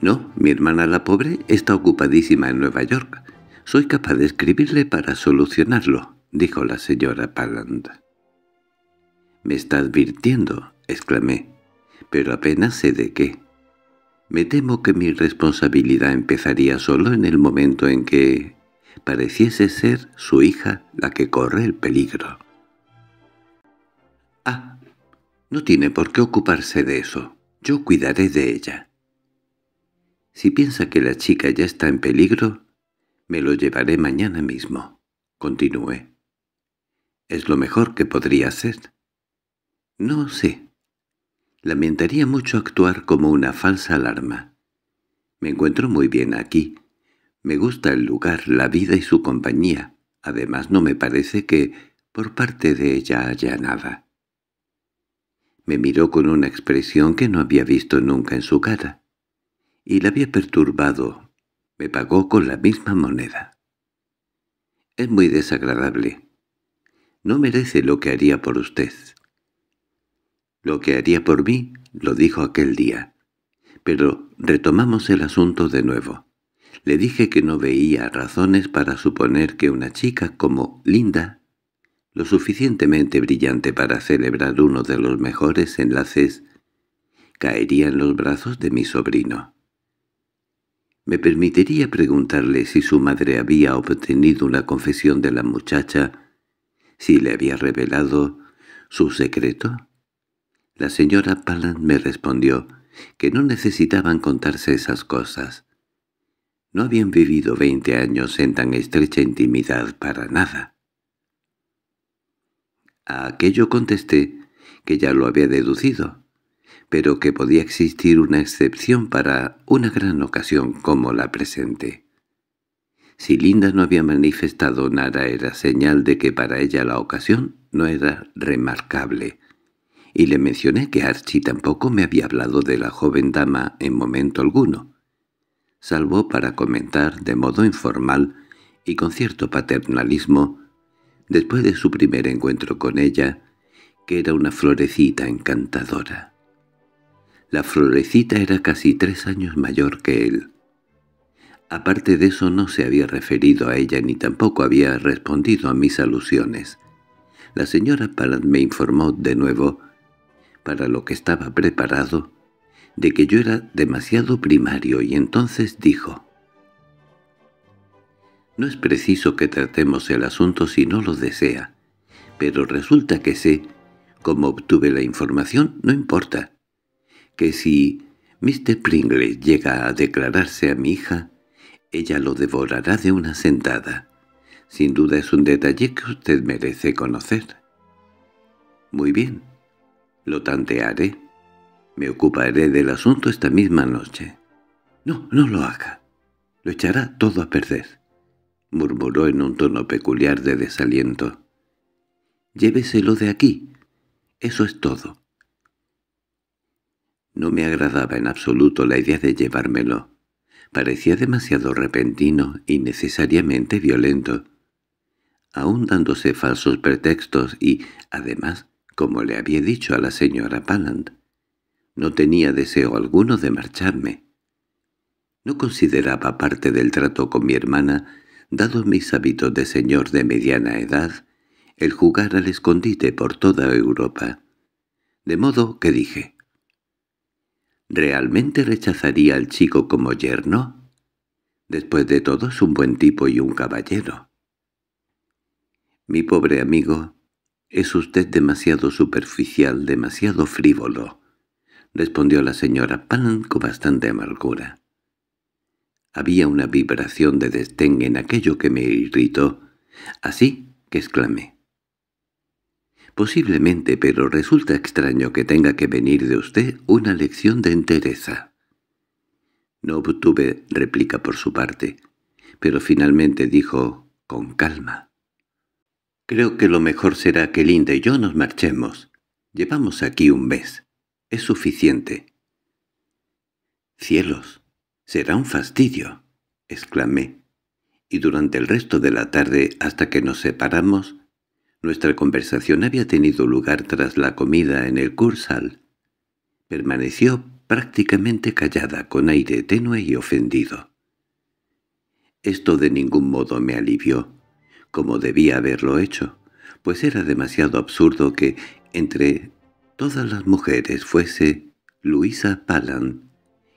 No, mi hermana la pobre está ocupadísima en Nueva York. Soy capaz de escribirle para solucionarlo, dijo la señora Paland. —¿Me está advirtiendo? —exclamé—, pero apenas sé de qué. Me temo que mi responsabilidad empezaría solo en el momento en que pareciese ser su hija la que corre el peligro. «Ah, no tiene por qué ocuparse de eso. Yo cuidaré de ella. Si piensa que la chica ya está en peligro, me lo llevaré mañana mismo», continué. «Es lo mejor que podría hacer». «No sé. Lamentaría mucho actuar como una falsa alarma. Me encuentro muy bien aquí» Me gusta el lugar, la vida y su compañía. Además no me parece que por parte de ella haya nada. Me miró con una expresión que no había visto nunca en su cara, y la había perturbado. Me pagó con la misma moneda. Es muy desagradable. No merece lo que haría por usted. Lo que haría por mí, lo dijo aquel día. Pero retomamos el asunto de nuevo. Le dije que no veía razones para suponer que una chica como Linda, lo suficientemente brillante para celebrar uno de los mejores enlaces, caería en los brazos de mi sobrino. ¿Me permitiría preguntarle si su madre había obtenido una confesión de la muchacha, si le había revelado su secreto? La señora Paland me respondió que no necesitaban contarse esas cosas. No habían vivido veinte años en tan estrecha intimidad para nada. A aquello contesté que ya lo había deducido, pero que podía existir una excepción para una gran ocasión como la presente. Si Linda no había manifestado nada era señal de que para ella la ocasión no era remarcable, y le mencioné que Archie tampoco me había hablado de la joven dama en momento alguno, salvo para comentar de modo informal y con cierto paternalismo, después de su primer encuentro con ella, que era una florecita encantadora. La florecita era casi tres años mayor que él. Aparte de eso no se había referido a ella ni tampoco había respondido a mis alusiones. La señora Palant me informó de nuevo, para lo que estaba preparado, de que yo era demasiado primario y entonces dijo «No es preciso que tratemos el asunto si no lo desea, pero resulta que sé, como obtuve la información, no importa que si Mr. Pringle llega a declararse a mi hija, ella lo devorará de una sentada. Sin duda es un detalle que usted merece conocer. Muy bien, lo tantearé. Me ocuparé del asunto esta misma noche. No, no lo haga. Lo echará todo a perder, murmuró en un tono peculiar de desaliento. Lléveselo de aquí. Eso es todo. No me agradaba en absoluto la idea de llevármelo. Parecía demasiado repentino y necesariamente violento. Aún dándose falsos pretextos y, además, como le había dicho a la señora Paland, no tenía deseo alguno de marcharme. No consideraba parte del trato con mi hermana, dados mis hábitos de señor de mediana edad, el jugar al escondite por toda Europa. De modo que dije, ¿Realmente rechazaría al chico como yerno? Después de todo es un buen tipo y un caballero. Mi pobre amigo, es usted demasiado superficial, demasiado frívolo, respondió la señora Pan con bastante amargura. Había una vibración de destén en aquello que me irritó, así que exclamé. Posiblemente, pero resulta extraño que tenga que venir de usted una lección de entereza. No obtuve réplica por su parte, pero finalmente dijo con calma. «Creo que lo mejor será que Linda y yo nos marchemos. Llevamos aquí un mes. Es suficiente». «Cielos, será un fastidio», exclamé, y durante el resto de la tarde hasta que nos separamos nuestra conversación había tenido lugar tras la comida en el Cursal. Permaneció prácticamente callada, con aire tenue y ofendido. Esto de ningún modo me alivió, como debía haberlo hecho, pues era demasiado absurdo que, entre todas las mujeres, fuese Luisa Palan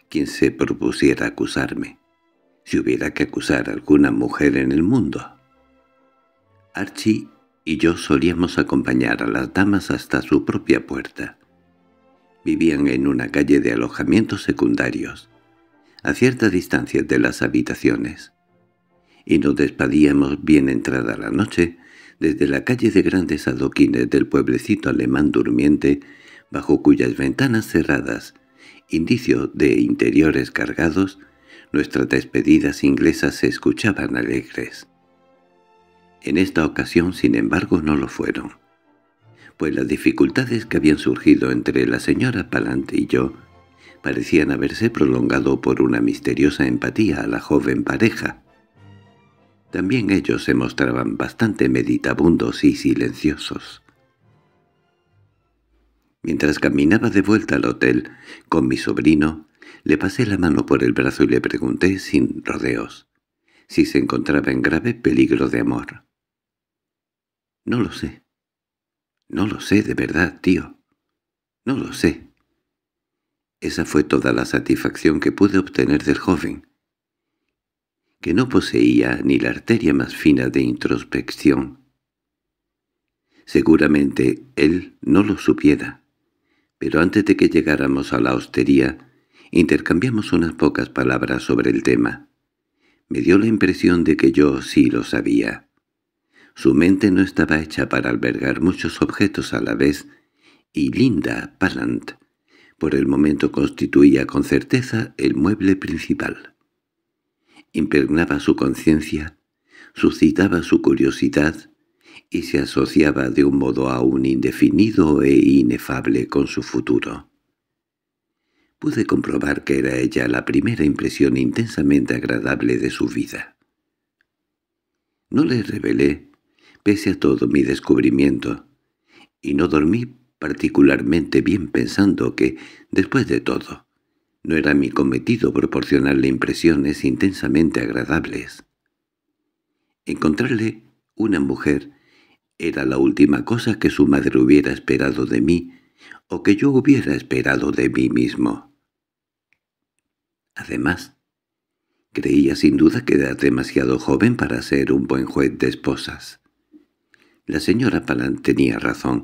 quien se propusiera acusarme, si hubiera que acusar a alguna mujer en el mundo. Archie y yo solíamos acompañar a las damas hasta su propia puerta. Vivían en una calle de alojamientos secundarios, a cierta distancia de las habitaciones, y nos despadíamos bien entrada la noche desde la calle de grandes adoquines del pueblecito alemán durmiente, bajo cuyas ventanas cerradas, indicio de interiores cargados, nuestras despedidas inglesas se escuchaban alegres. En esta ocasión, sin embargo, no lo fueron, pues las dificultades que habían surgido entre la señora Palante y yo parecían haberse prolongado por una misteriosa empatía a la joven pareja. También ellos se mostraban bastante meditabundos y silenciosos. Mientras caminaba de vuelta al hotel con mi sobrino, le pasé la mano por el brazo y le pregunté sin rodeos si se encontraba en grave peligro de amor. «No lo sé. No lo sé, de verdad, tío. No lo sé». Esa fue toda la satisfacción que pude obtener del joven, que no poseía ni la arteria más fina de introspección. Seguramente él no lo supiera, pero antes de que llegáramos a la hostería, intercambiamos unas pocas palabras sobre el tema. Me dio la impresión de que yo sí lo sabía. Su mente no estaba hecha para albergar muchos objetos a la vez, y Linda Palant por el momento constituía con certeza el mueble principal. Impregnaba su conciencia, suscitaba su curiosidad y se asociaba de un modo aún indefinido e inefable con su futuro. Pude comprobar que era ella la primera impresión intensamente agradable de su vida. No le revelé, pese a todo mi descubrimiento, y no dormí particularmente bien pensando que, después de todo, no era mi cometido proporcionarle impresiones intensamente agradables. Encontrarle una mujer era la última cosa que su madre hubiera esperado de mí o que yo hubiera esperado de mí mismo. Además, creía sin duda que era demasiado joven para ser un buen juez de esposas. La señora Palan tenía razón,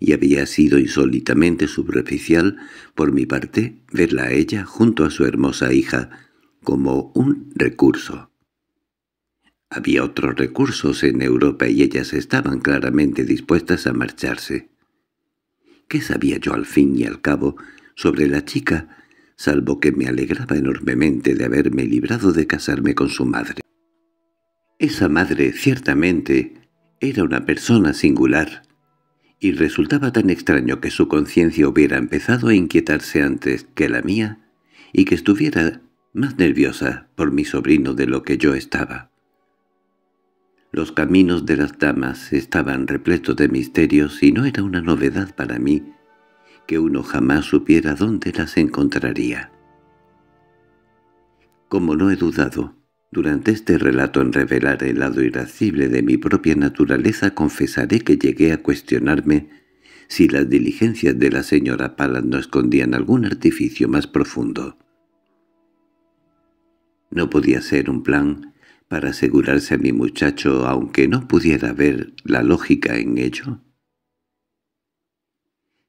y había sido insólitamente superficial por mi parte verla a ella junto a su hermosa hija como un recurso. Había otros recursos en Europa y ellas estaban claramente dispuestas a marcharse. ¿Qué sabía yo al fin y al cabo sobre la chica, salvo que me alegraba enormemente de haberme librado de casarme con su madre? Esa madre, ciertamente, era una persona singular, y resultaba tan extraño que su conciencia hubiera empezado a inquietarse antes que la mía y que estuviera más nerviosa por mi sobrino de lo que yo estaba. Los caminos de las damas estaban repletos de misterios y no era una novedad para mí que uno jamás supiera dónde las encontraría. Como no he dudado, durante este relato en revelar el lado irascible de mi propia naturaleza confesaré que llegué a cuestionarme si las diligencias de la señora Palas no escondían algún artificio más profundo. No podía ser un plan para asegurarse a mi muchacho aunque no pudiera ver la lógica en ello.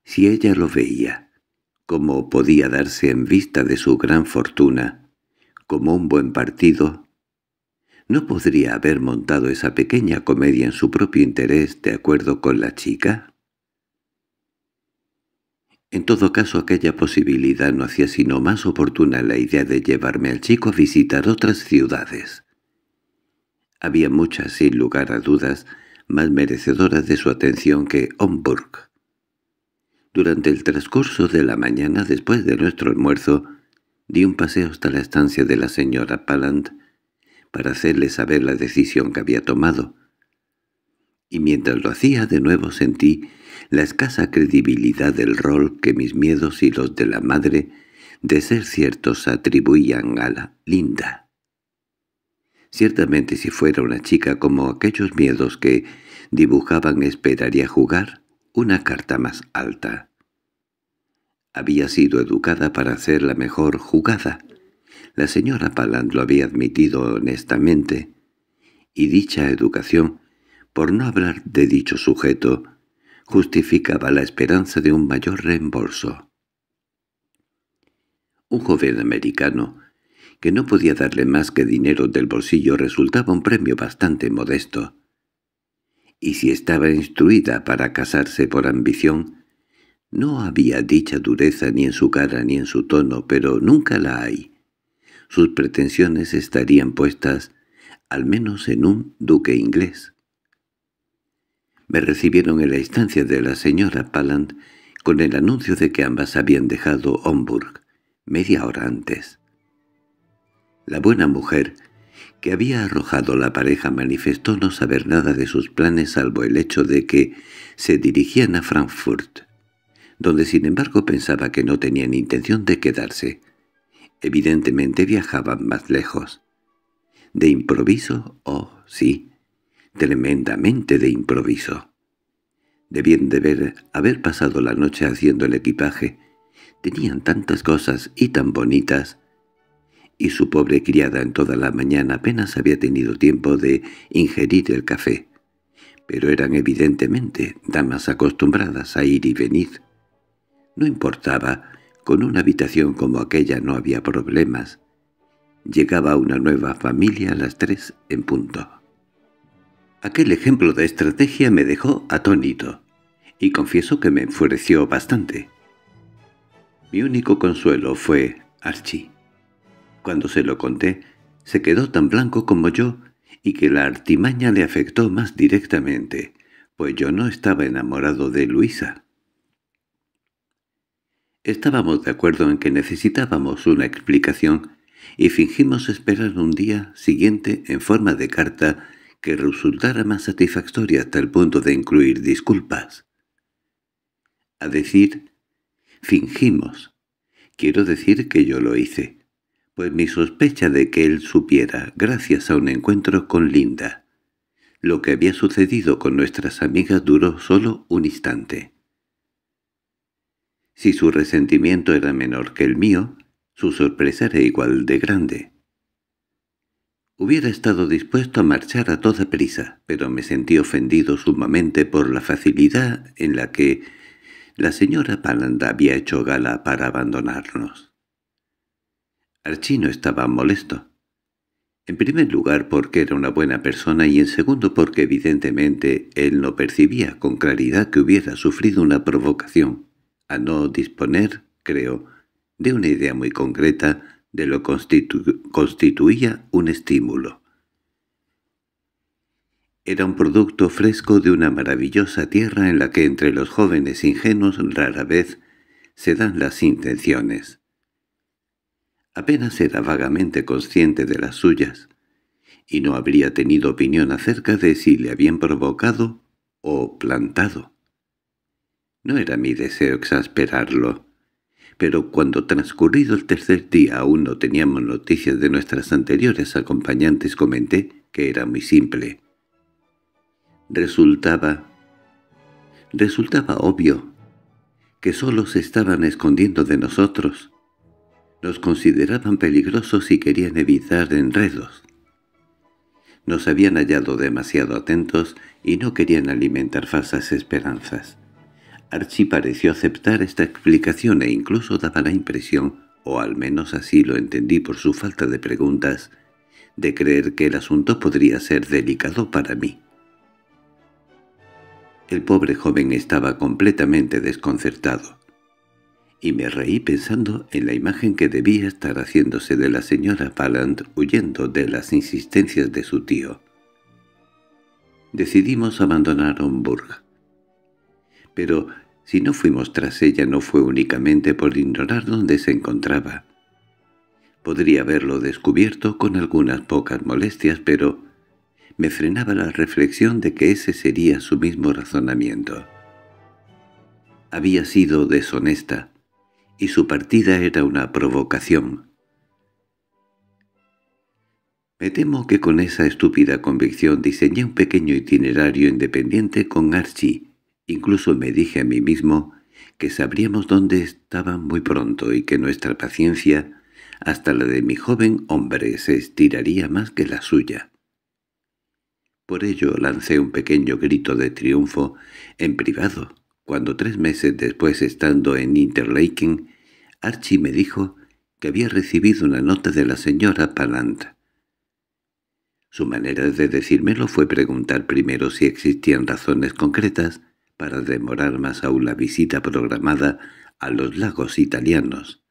Si ella lo veía, como podía darse en vista de su gran fortuna, como un buen partido, ¿No podría haber montado esa pequeña comedia en su propio interés de acuerdo con la chica? En todo caso aquella posibilidad no hacía sino más oportuna la idea de llevarme al chico a visitar otras ciudades. Había muchas, sin lugar a dudas, más merecedoras de su atención que Homburg. Durante el transcurso de la mañana después de nuestro almuerzo, di un paseo hasta la estancia de la señora Palant para hacerle saber la decisión que había tomado. Y mientras lo hacía de nuevo sentí la escasa credibilidad del rol que mis miedos y los de la madre, de ser ciertos, atribuían a la linda. Ciertamente si fuera una chica como aquellos miedos que dibujaban esperaría jugar una carta más alta. Había sido educada para hacer la mejor jugada, la señora Paland lo había admitido honestamente, y dicha educación, por no hablar de dicho sujeto, justificaba la esperanza de un mayor reembolso. Un joven americano, que no podía darle más que dinero del bolsillo, resultaba un premio bastante modesto. Y si estaba instruida para casarse por ambición, no había dicha dureza ni en su cara ni en su tono, pero nunca la hay sus pretensiones estarían puestas al menos en un duque inglés. Me recibieron en la instancia de la señora Paland con el anuncio de que ambas habían dejado Homburg, media hora antes. La buena mujer que había arrojado la pareja manifestó no saber nada de sus planes salvo el hecho de que se dirigían a Frankfurt, donde sin embargo pensaba que no tenían intención de quedarse. Evidentemente viajaban más lejos. ¿De improviso? Oh, sí, tremendamente de improviso. Debían de ver haber pasado la noche haciendo el equipaje. Tenían tantas cosas y tan bonitas y su pobre criada en toda la mañana apenas había tenido tiempo de ingerir el café. Pero eran evidentemente damas acostumbradas a ir y venir. No importaba, con una habitación como aquella no había problemas. Llegaba una nueva familia a las tres en punto. Aquel ejemplo de estrategia me dejó atónito, y confieso que me enfureció bastante. Mi único consuelo fue Archie. Cuando se lo conté, se quedó tan blanco como yo y que la artimaña le afectó más directamente, pues yo no estaba enamorado de Luisa. Estábamos de acuerdo en que necesitábamos una explicación y fingimos esperar un día siguiente en forma de carta que resultara más satisfactoria hasta el punto de incluir disculpas. A decir, fingimos. Quiero decir que yo lo hice pues mi sospecha de que él supiera, gracias a un encuentro con Linda, lo que había sucedido con nuestras amigas duró solo un instante. Si su resentimiento era menor que el mío, su sorpresa era igual de grande. Hubiera estado dispuesto a marchar a toda prisa, pero me sentí ofendido sumamente por la facilidad en la que la señora Palanda había hecho gala para abandonarnos. Archino estaba molesto. En primer lugar porque era una buena persona y en segundo porque evidentemente él no percibía con claridad que hubiera sufrido una provocación, a no disponer, creo, de una idea muy concreta de lo que constituía un estímulo. Era un producto fresco de una maravillosa tierra en la que entre los jóvenes ingenuos rara vez se dan las intenciones. Apenas era vagamente consciente de las suyas, y no habría tenido opinión acerca de si le habían provocado o plantado. No era mi deseo exasperarlo, pero cuando transcurrido el tercer día aún no teníamos noticias de nuestras anteriores acompañantes comenté que era muy simple. Resultaba... resultaba obvio que solo se estaban escondiendo de nosotros, nos consideraban peligrosos y querían evitar enredos. Nos habían hallado demasiado atentos y no querían alimentar falsas esperanzas. Archie pareció aceptar esta explicación e incluso daba la impresión, o al menos así lo entendí por su falta de preguntas, de creer que el asunto podría ser delicado para mí. El pobre joven estaba completamente desconcertado y me reí pensando en la imagen que debía estar haciéndose de la señora Paland huyendo de las insistencias de su tío. Decidimos abandonar Homburg. Pero si no fuimos tras ella no fue únicamente por ignorar dónde se encontraba. Podría haberlo descubierto con algunas pocas molestias, pero me frenaba la reflexión de que ese sería su mismo razonamiento. Había sido deshonesta, y su partida era una provocación. Me temo que con esa estúpida convicción diseñé un pequeño itinerario independiente con Archie. Incluso me dije a mí mismo que sabríamos dónde estaban muy pronto y que nuestra paciencia, hasta la de mi joven hombre, se estiraría más que la suya. Por ello lancé un pequeño grito de triunfo en privado, cuando tres meses después estando en Interlaken, Archie me dijo que había recibido una nota de la señora Palant. Su manera de decírmelo fue preguntar primero si existían razones concretas para demorar más aún la visita programada a los lagos italianos.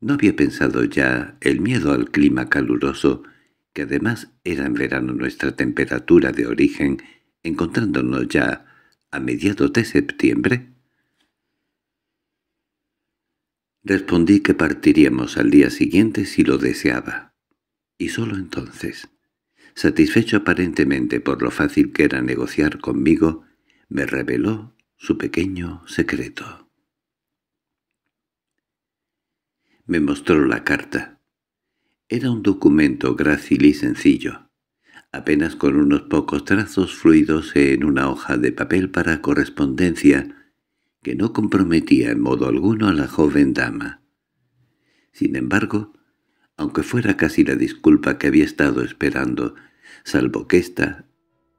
No había pensado ya el miedo al clima caluroso, que además era en verano nuestra temperatura de origen, encontrándonos ya a mediados de septiembre. Respondí que partiríamos al día siguiente si lo deseaba. Y solo entonces, satisfecho aparentemente por lo fácil que era negociar conmigo, me reveló su pequeño secreto. Me mostró la carta. Era un documento grácil y sencillo, apenas con unos pocos trazos fluidos en una hoja de papel para correspondencia que no comprometía en modo alguno a la joven dama. Sin embargo, aunque fuera casi la disculpa que había estado esperando, salvo que ésta,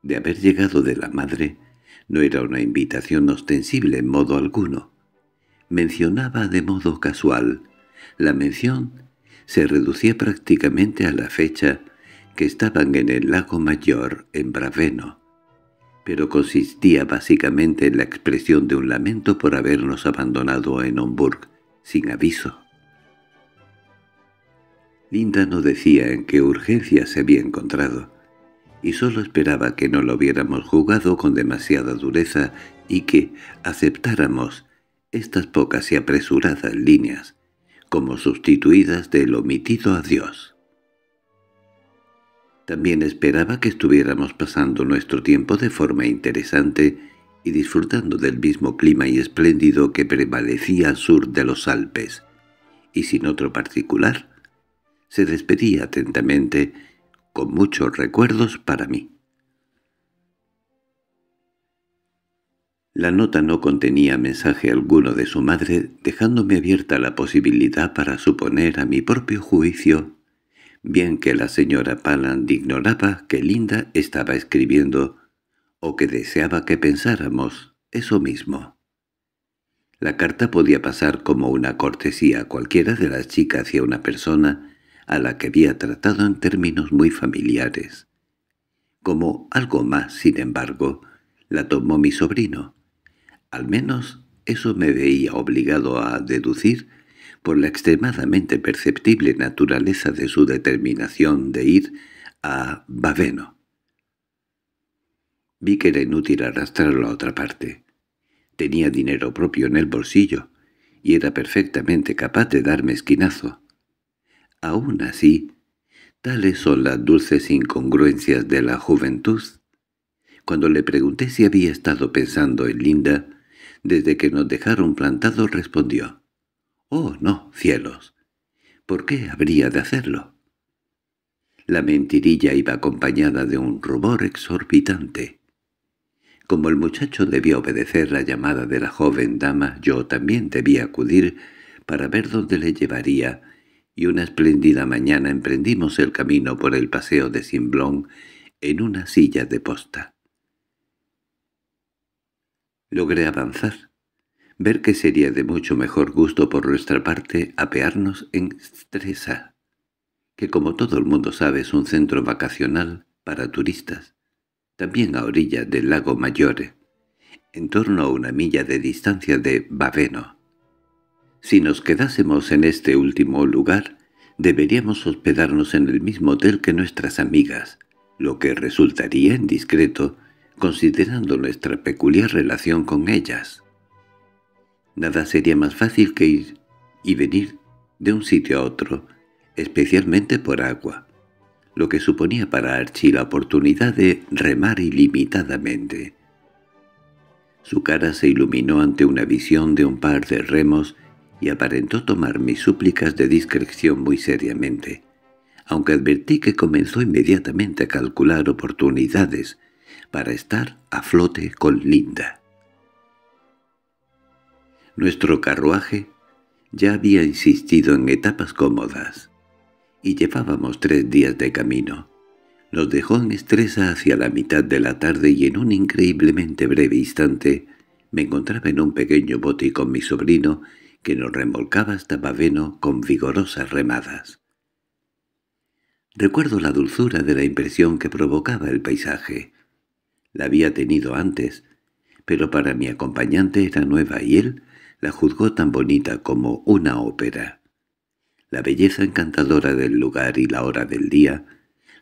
de haber llegado de la madre, no era una invitación ostensible en modo alguno. Mencionaba de modo casual. La mención se reducía prácticamente a la fecha que estaban en el lago mayor, en Braveno, pero consistía básicamente en la expresión de un lamento por habernos abandonado en Homburg, sin aviso. Linda no decía en qué urgencia se había encontrado, y solo esperaba que no lo hubiéramos jugado con demasiada dureza y que aceptáramos estas pocas y apresuradas líneas como sustituidas del omitido adiós. También esperaba que estuviéramos pasando nuestro tiempo de forma interesante y disfrutando del mismo clima y espléndido que prevalecía al sur de los Alpes, y sin otro particular, se despedía atentamente con muchos recuerdos para mí. La nota no contenía mensaje alguno de su madre, dejándome abierta la posibilidad para suponer a mi propio juicio bien que la señora Paland ignoraba que Linda estaba escribiendo o que deseaba que pensáramos eso mismo. La carta podía pasar como una cortesía a cualquiera de las chicas hacia una persona a la que había tratado en términos muy familiares. Como algo más, sin embargo, la tomó mi sobrino. Al menos eso me veía obligado a deducir por la extremadamente perceptible naturaleza de su determinación de ir a Baveno. Vi que era inútil arrastrarlo a otra parte. Tenía dinero propio en el bolsillo, y era perfectamente capaz de darme esquinazo. Aún así, tales son las dulces incongruencias de la juventud. Cuando le pregunté si había estado pensando en Linda, desde que nos dejaron plantados respondió, «Oh, no, cielos. ¿Por qué habría de hacerlo?» La mentirilla iba acompañada de un rubor exorbitante. Como el muchacho debía obedecer la llamada de la joven dama, yo también debía acudir para ver dónde le llevaría, y una espléndida mañana emprendimos el camino por el paseo de Simblón en una silla de posta. Logré avanzar ver que sería de mucho mejor gusto por nuestra parte apearnos en Stresa, que como todo el mundo sabe es un centro vacacional para turistas, también a orillas del lago Maggiore, en torno a una milla de distancia de Baveno. Si nos quedásemos en este último lugar, deberíamos hospedarnos en el mismo hotel que nuestras amigas, lo que resultaría indiscreto considerando nuestra peculiar relación con ellas. Nada sería más fácil que ir y venir de un sitio a otro, especialmente por agua, lo que suponía para Archie la oportunidad de remar ilimitadamente. Su cara se iluminó ante una visión de un par de remos y aparentó tomar mis súplicas de discreción muy seriamente, aunque advertí que comenzó inmediatamente a calcular oportunidades para estar a flote con Linda. Nuestro carruaje ya había insistido en etapas cómodas, y llevábamos tres días de camino. Nos dejó en estresa hacia la mitad de la tarde y en un increíblemente breve instante me encontraba en un pequeño bote con mi sobrino que nos remolcaba hasta Baveno con vigorosas remadas. Recuerdo la dulzura de la impresión que provocaba el paisaje. La había tenido antes, pero para mi acompañante era nueva y él la juzgó tan bonita como una ópera. La belleza encantadora del lugar y la hora del día,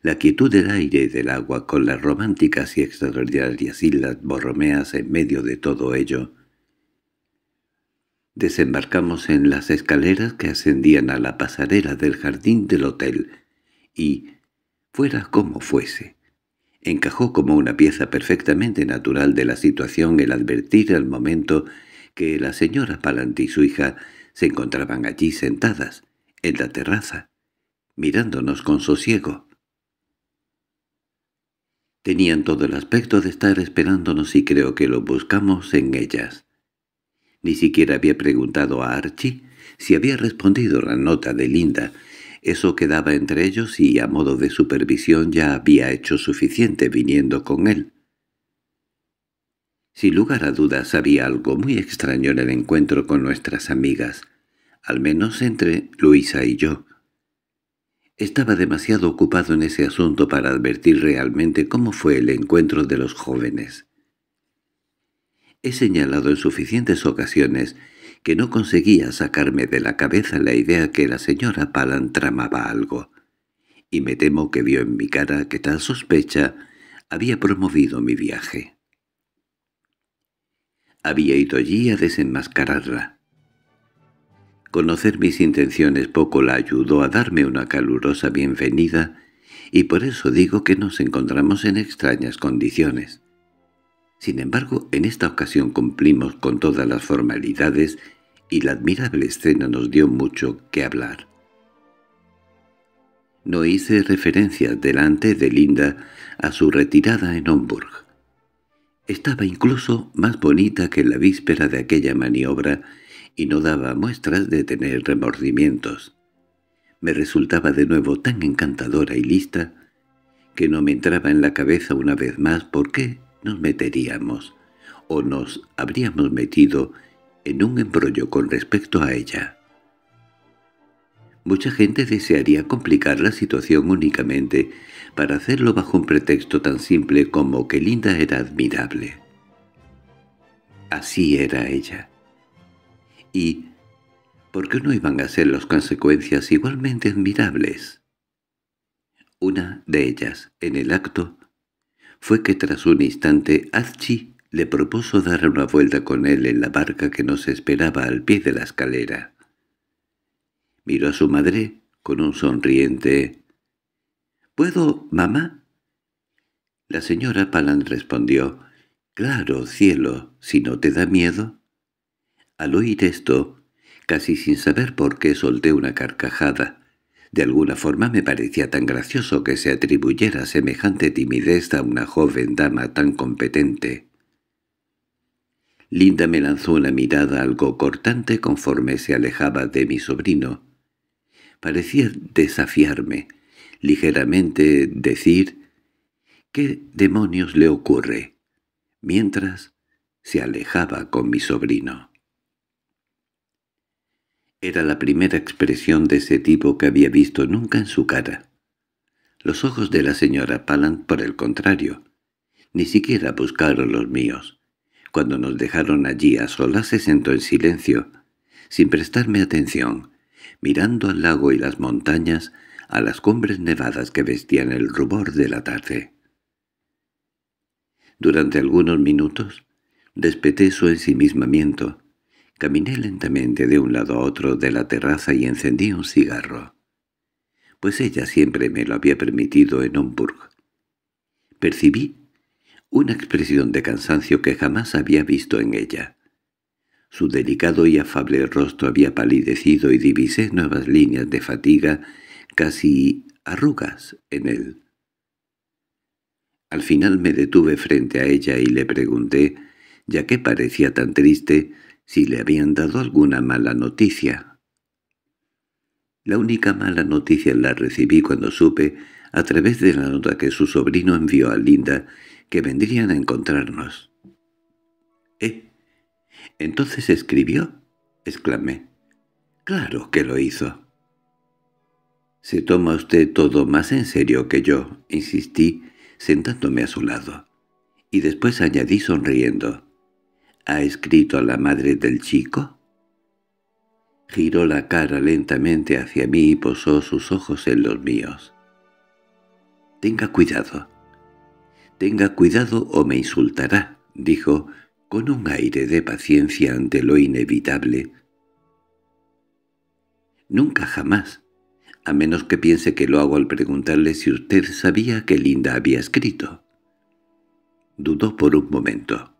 la quietud del aire y del agua con las románticas y extraordinarias islas borromeas en medio de todo ello, Desembarcamos en las escaleras que ascendían a la pasarela del jardín del hotel, y, fuera como fuese, encajó como una pieza perfectamente natural de la situación el advertir al momento que la señora Palant y su hija se encontraban allí sentadas, en la terraza, mirándonos con sosiego. Tenían todo el aspecto de estar esperándonos y creo que lo buscamos en ellas. Ni siquiera había preguntado a Archie si había respondido la nota de Linda. Eso quedaba entre ellos y a modo de supervisión ya había hecho suficiente viniendo con él. Sin lugar a dudas había algo muy extraño en el encuentro con nuestras amigas, al menos entre Luisa y yo. Estaba demasiado ocupado en ese asunto para advertir realmente cómo fue el encuentro de los jóvenes. He señalado en suficientes ocasiones que no conseguía sacarme de la cabeza la idea que la señora Palan tramaba algo, y me temo que vio en mi cara que tal sospecha había promovido mi viaje. Había ido allí a desenmascararla. Conocer mis intenciones poco la ayudó a darme una calurosa bienvenida y por eso digo que nos encontramos en extrañas condiciones. Sin embargo, en esta ocasión cumplimos con todas las formalidades y la admirable escena nos dio mucho que hablar. No hice referencia delante de Linda a su retirada en Homburg. Estaba incluso más bonita que la víspera de aquella maniobra y no daba muestras de tener remordimientos. Me resultaba de nuevo tan encantadora y lista que no me entraba en la cabeza una vez más por qué nos meteríamos o nos habríamos metido en un embrollo con respecto a ella. Mucha gente desearía complicar la situación únicamente para hacerlo bajo un pretexto tan simple como que Linda era admirable. Así era ella y ¿por qué no iban a ser las consecuencias igualmente admirables? Una de ellas, en el acto, fue que tras un instante Archie le propuso dar una vuelta con él en la barca que nos esperaba al pie de la escalera. Miró a su madre con un sonriente «¿Puedo, mamá?» La señora Palan respondió «Claro, cielo, si no te da miedo». Al oír esto, casi sin saber por qué solté una carcajada. De alguna forma me parecía tan gracioso que se atribuyera semejante timidez a una joven dama tan competente. Linda me lanzó una mirada algo cortante conforme se alejaba de mi sobrino. Parecía desafiarme, ligeramente decir «¿Qué demonios le ocurre?» mientras se alejaba con mi sobrino. Era la primera expresión de ese tipo que había visto nunca en su cara. Los ojos de la señora Palant, por el contrario, ni siquiera buscaron los míos. Cuando nos dejaron allí a solas se sentó en silencio, sin prestarme atención, mirando al lago y las montañas, a las cumbres nevadas que vestían el rubor de la tarde. Durante algunos minutos despeté su ensimismamiento, Caminé lentamente de un lado a otro de la terraza y encendí un cigarro, pues ella siempre me lo había permitido en Homburg. Percibí una expresión de cansancio que jamás había visto en ella. Su delicado y afable rostro había palidecido y divisé nuevas líneas de fatiga, casi arrugas, en él. Al final me detuve frente a ella y le pregunté, ya que parecía tan triste, si le habían dado alguna mala noticia. La única mala noticia la recibí cuando supe, a través de la nota que su sobrino envió a Linda, que vendrían a encontrarnos. —¿Eh? ¿Entonces escribió? —exclamé. —Claro que lo hizo. —Se toma usted todo más en serio que yo —insistí, sentándome a su lado. Y después añadí sonriendo. ¿Ha escrito a la madre del chico? Giró la cara lentamente hacia mí y posó sus ojos en los míos. «Tenga cuidado. Tenga cuidado o me insultará», dijo, con un aire de paciencia ante lo inevitable, Nunca jamás, a menos que piense que lo hago al preguntarle si usted sabía que Linda había escrito. Dudó por un momento.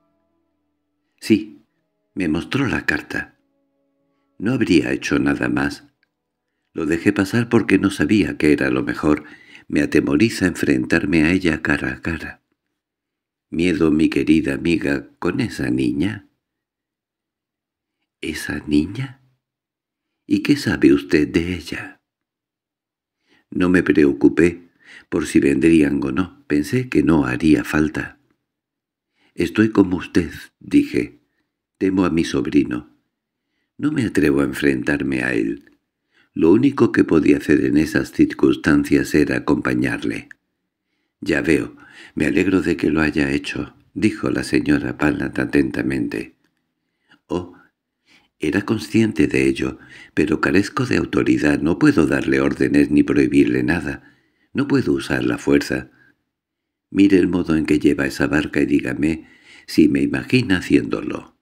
Me mostró la carta. No habría hecho nada más. Lo dejé pasar porque no sabía que era lo mejor. Me atemoriza enfrentarme a ella cara a cara. Miedo, mi querida amiga, con esa niña. ¿Esa niña? ¿Y qué sabe usted de ella? No me preocupé por si vendrían o no. Pensé que no haría falta. Estoy como usted, dije. Temo a mi sobrino. No me atrevo a enfrentarme a él. Lo único que podía hacer en esas circunstancias era acompañarle. «Ya veo, me alegro de que lo haya hecho», dijo la señora Pallant atentamente. «Oh, era consciente de ello, pero carezco de autoridad, no puedo darle órdenes ni prohibirle nada, no puedo usar la fuerza. Mire el modo en que lleva esa barca y dígame si me imagina haciéndolo».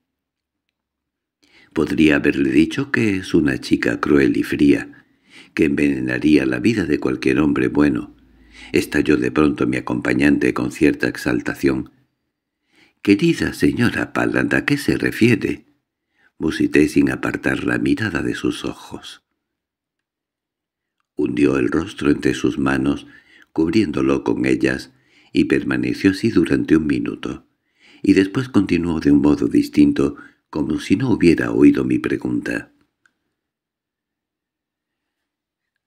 Podría haberle dicho que es una chica cruel y fría, que envenenaría la vida de cualquier hombre bueno. Estalló de pronto mi acompañante con cierta exaltación. «Querida señora Palland, ¿a qué se refiere?» Musité sin apartar la mirada de sus ojos. Hundió el rostro entre sus manos, cubriéndolo con ellas, y permaneció así durante un minuto, y después continuó de un modo distinto, como si no hubiera oído mi pregunta.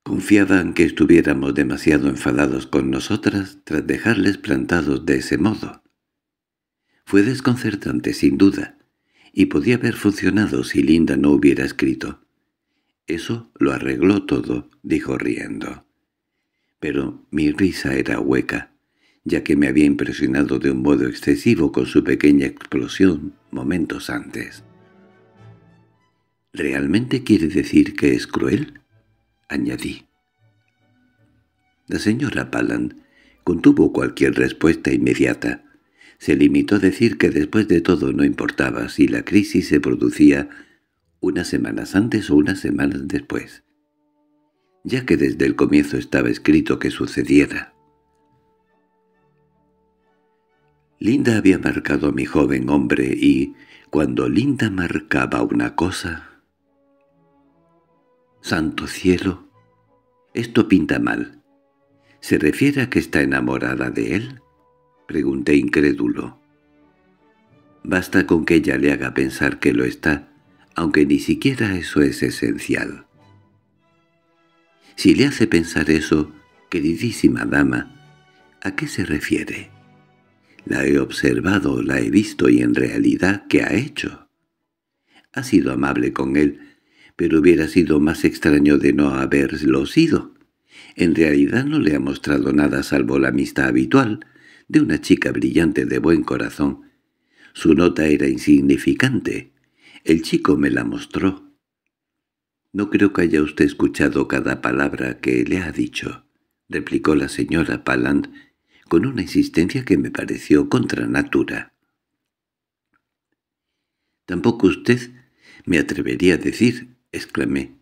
Confiaban que estuviéramos demasiado enfadados con nosotras tras dejarles plantados de ese modo. Fue desconcertante, sin duda, y podía haber funcionado si Linda no hubiera escrito. Eso lo arregló todo, dijo riendo. Pero mi risa era hueca, ya que me había impresionado de un modo excesivo con su pequeña explosión momentos antes. —¿Realmente quiere decir que es cruel? —añadí. La señora Paland contuvo cualquier respuesta inmediata. Se limitó a decir que después de todo no importaba si la crisis se producía unas semanas antes o unas semanas después, ya que desde el comienzo estaba escrito que sucediera. Linda había marcado a mi joven hombre y, cuando Linda marcaba una cosa... —¡Santo cielo! Esto pinta mal. ¿Se refiere a que está enamorada de él? —pregunté incrédulo. Basta con que ella le haga pensar que lo está, aunque ni siquiera eso es esencial. Si le hace pensar eso, queridísima dama, ¿a qué se refiere? La he observado, la he visto y en realidad, ¿qué ha hecho? Ha sido amable con él, pero hubiera sido más extraño de no haberlo sido. En realidad no le ha mostrado nada salvo la amistad habitual de una chica brillante de buen corazón. Su nota era insignificante. El chico me la mostró. «No creo que haya usted escuchado cada palabra que le ha dicho», replicó la señora Paland, con una insistencia que me pareció contra natura. «Tampoco usted me atrevería a decir», exclamé.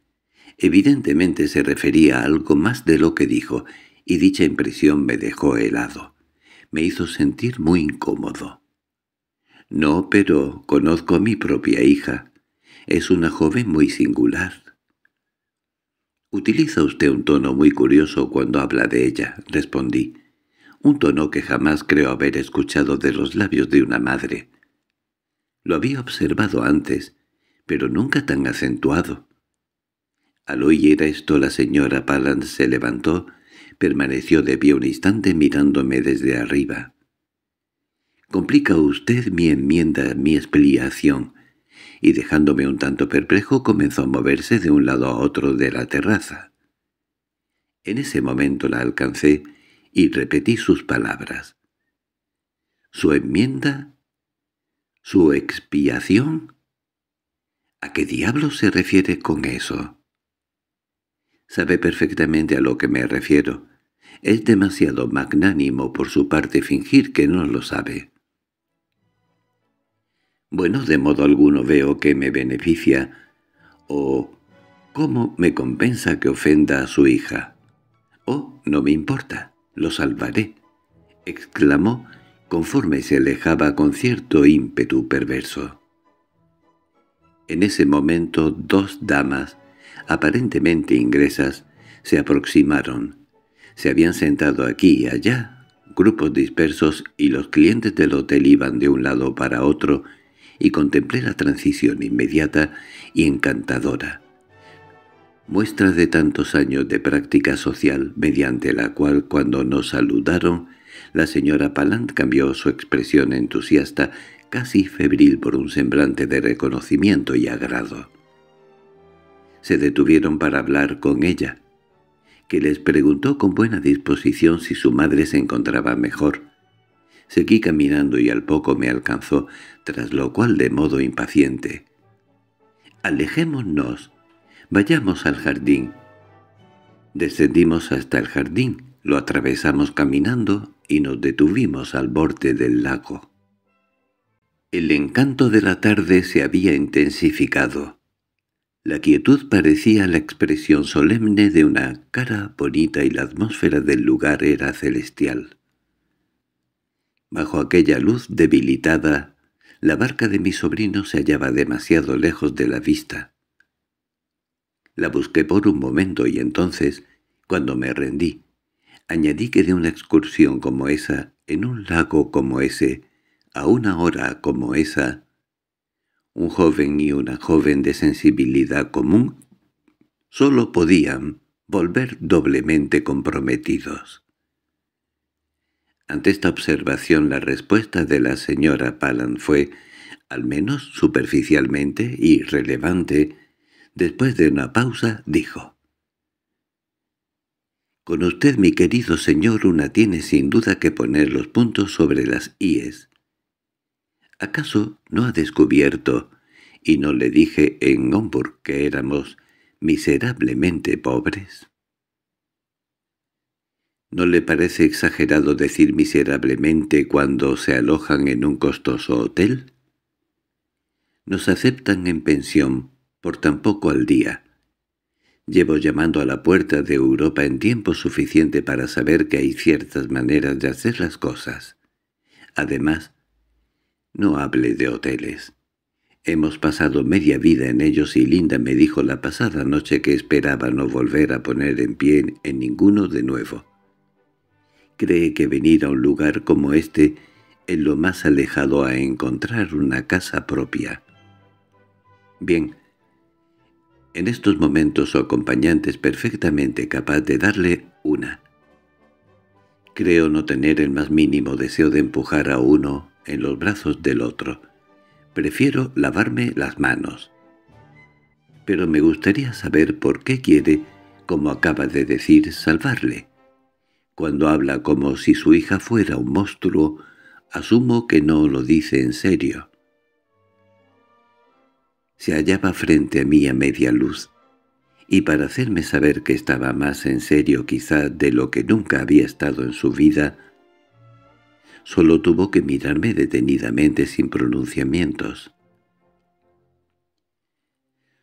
Evidentemente se refería a algo más de lo que dijo, y dicha impresión me dejó helado. Me hizo sentir muy incómodo. «No, pero conozco a mi propia hija. Es una joven muy singular». «Utiliza usted un tono muy curioso cuando habla de ella», respondí un tono que jamás creo haber escuchado de los labios de una madre. Lo había observado antes, pero nunca tan acentuado. Al oír esto la señora Paland se levantó, permaneció de pie un instante mirándome desde arriba. «Complica usted mi enmienda, mi explicación», y dejándome un tanto perplejo comenzó a moverse de un lado a otro de la terraza. En ese momento la alcancé y repetí sus palabras. ¿Su enmienda? ¿Su expiación? ¿A qué diablo se refiere con eso? Sabe perfectamente a lo que me refiero. Es demasiado magnánimo por su parte fingir que no lo sabe. Bueno, de modo alguno veo que me beneficia, o ¿Cómo me compensa que ofenda a su hija? «Oh, no me importa, lo salvaré», exclamó conforme se alejaba con cierto ímpetu perverso. En ese momento dos damas, aparentemente inglesas, se aproximaron. Se habían sentado aquí y allá, grupos dispersos, y los clientes del hotel iban de un lado para otro, y contemplé la transición inmediata y encantadora muestra de tantos años de práctica social mediante la cual cuando nos saludaron la señora Palant cambió su expresión entusiasta casi febril por un semblante de reconocimiento y agrado. Se detuvieron para hablar con ella, que les preguntó con buena disposición si su madre se encontraba mejor. Seguí caminando y al poco me alcanzó, tras lo cual de modo impaciente. «Alejémonos», Vayamos al jardín. Descendimos hasta el jardín, lo atravesamos caminando y nos detuvimos al borde del lago. El encanto de la tarde se había intensificado. La quietud parecía la expresión solemne de una cara bonita y la atmósfera del lugar era celestial. Bajo aquella luz debilitada, la barca de mi sobrino se hallaba demasiado lejos de la vista. La busqué por un momento y entonces, cuando me rendí, añadí que de una excursión como esa, en un lago como ese, a una hora como esa, un joven y una joven de sensibilidad común solo podían volver doblemente comprometidos. Ante esta observación la respuesta de la señora Palan fue, al menos superficialmente, irrelevante, Después de una pausa, dijo. «Con usted, mi querido señor, una tiene sin duda que poner los puntos sobre las íes. ¿Acaso no ha descubierto, y no le dije en Homburg que éramos miserablemente pobres?» ¿No le parece exagerado decir miserablemente cuando se alojan en un costoso hotel? Nos aceptan en pensión por tan poco al día. Llevo llamando a la puerta de Europa en tiempo suficiente para saber que hay ciertas maneras de hacer las cosas. Además, no hable de hoteles. Hemos pasado media vida en ellos y Linda me dijo la pasada noche que esperaba no volver a poner en pie en ninguno de nuevo. Cree que venir a un lugar como este es lo más alejado a encontrar una casa propia. Bien, en estos momentos su acompañante es perfectamente capaz de darle una. Creo no tener el más mínimo deseo de empujar a uno en los brazos del otro. Prefiero lavarme las manos. Pero me gustaría saber por qué quiere, como acaba de decir, salvarle. Cuando habla como si su hija fuera un monstruo, asumo que no lo dice en serio. Se hallaba frente a mí a media luz, y para hacerme saber que estaba más en serio quizá de lo que nunca había estado en su vida, solo tuvo que mirarme detenidamente sin pronunciamientos.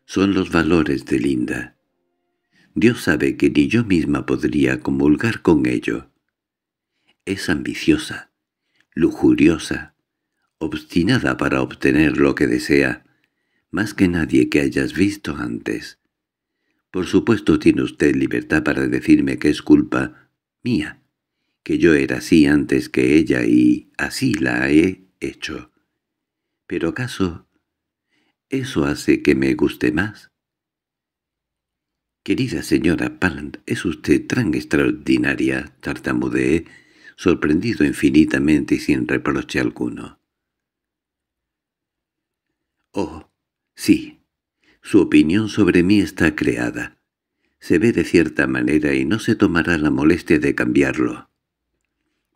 Son los valores de Linda. Dios sabe que ni yo misma podría comulgar con ello. Es ambiciosa, lujuriosa, obstinada para obtener lo que desea, más que nadie que hayas visto antes. Por supuesto tiene usted libertad para decirme que es culpa mía, que yo era así antes que ella y así la he hecho. ¿Pero acaso eso hace que me guste más? «Querida señora Palant, es usted tan extraordinaria», tartamudeé, sorprendido infinitamente y sin reproche alguno. «Oh, Sí, su opinión sobre mí está creada. Se ve de cierta manera y no se tomará la molestia de cambiarlo.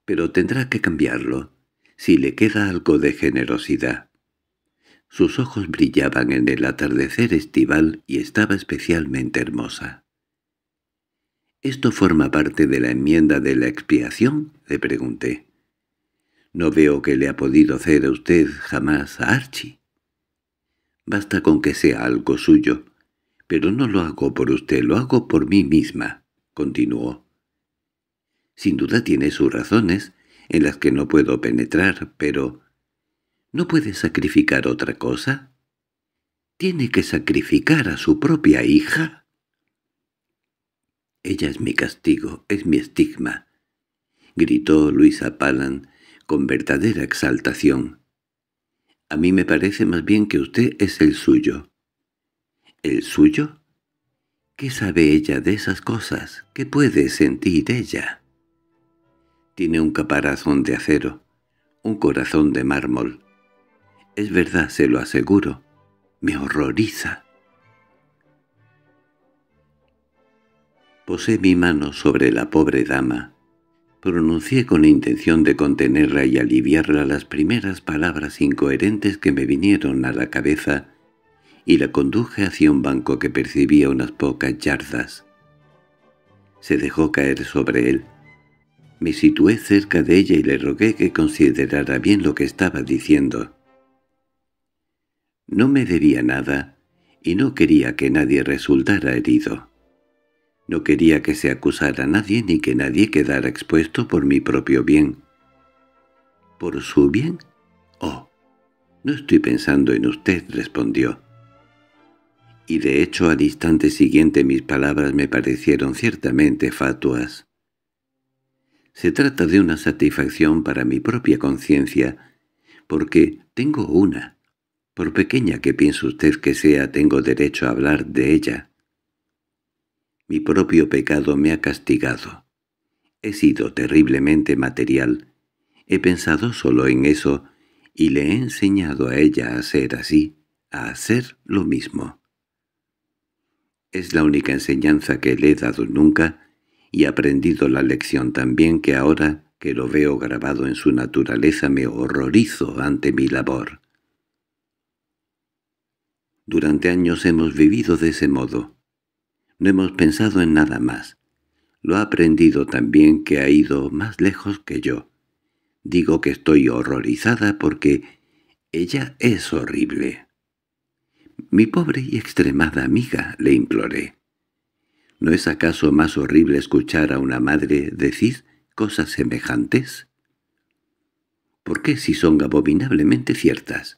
Pero tendrá que cambiarlo, si le queda algo de generosidad. Sus ojos brillaban en el atardecer estival y estaba especialmente hermosa. —¿Esto forma parte de la enmienda de la expiación? —le pregunté. —No veo que le ha podido hacer a usted jamás a Archie. Basta con que sea algo suyo. Pero no lo hago por usted, lo hago por mí misma, continuó. Sin duda tiene sus razones, en las que no puedo penetrar, pero... ¿No puede sacrificar otra cosa? ¿Tiene que sacrificar a su propia hija? Ella es mi castigo, es mi estigma, gritó Luisa Palan con verdadera exaltación. A mí me parece más bien que usted es el suyo. ¿El suyo? ¿Qué sabe ella de esas cosas? ¿Qué puede sentir ella? Tiene un caparazón de acero, un corazón de mármol. Es verdad, se lo aseguro. Me horroriza. Posé mi mano sobre la pobre dama. Pronuncié con intención de contenerla y aliviarla las primeras palabras incoherentes que me vinieron a la cabeza y la conduje hacia un banco que percibía unas pocas yardas. Se dejó caer sobre él. Me situé cerca de ella y le rogué que considerara bien lo que estaba diciendo. No me debía nada, y no quería que nadie resultara herido. No quería que se acusara a nadie ni que nadie quedara expuesto por mi propio bien. ¿Por su bien? Oh, no estoy pensando en usted, respondió. Y de hecho al instante siguiente mis palabras me parecieron ciertamente fatuas. Se trata de una satisfacción para mi propia conciencia, porque tengo una. Por pequeña que piense usted que sea, tengo derecho a hablar de ella. Mi propio pecado me ha castigado. He sido terriblemente material. He pensado solo en eso, y le he enseñado a ella a ser así, a hacer lo mismo. Es la única enseñanza que le he dado nunca, y he aprendido la lección también que ahora que lo veo grabado en su naturaleza me horrorizo ante mi labor. Durante años hemos vivido de ese modo. No hemos pensado en nada más. Lo ha aprendido también que ha ido más lejos que yo. Digo que estoy horrorizada porque ella es horrible. Mi pobre y extremada amiga, le imploré. ¿No es acaso más horrible escuchar a una madre decir cosas semejantes? ¿Por qué si son abominablemente ciertas?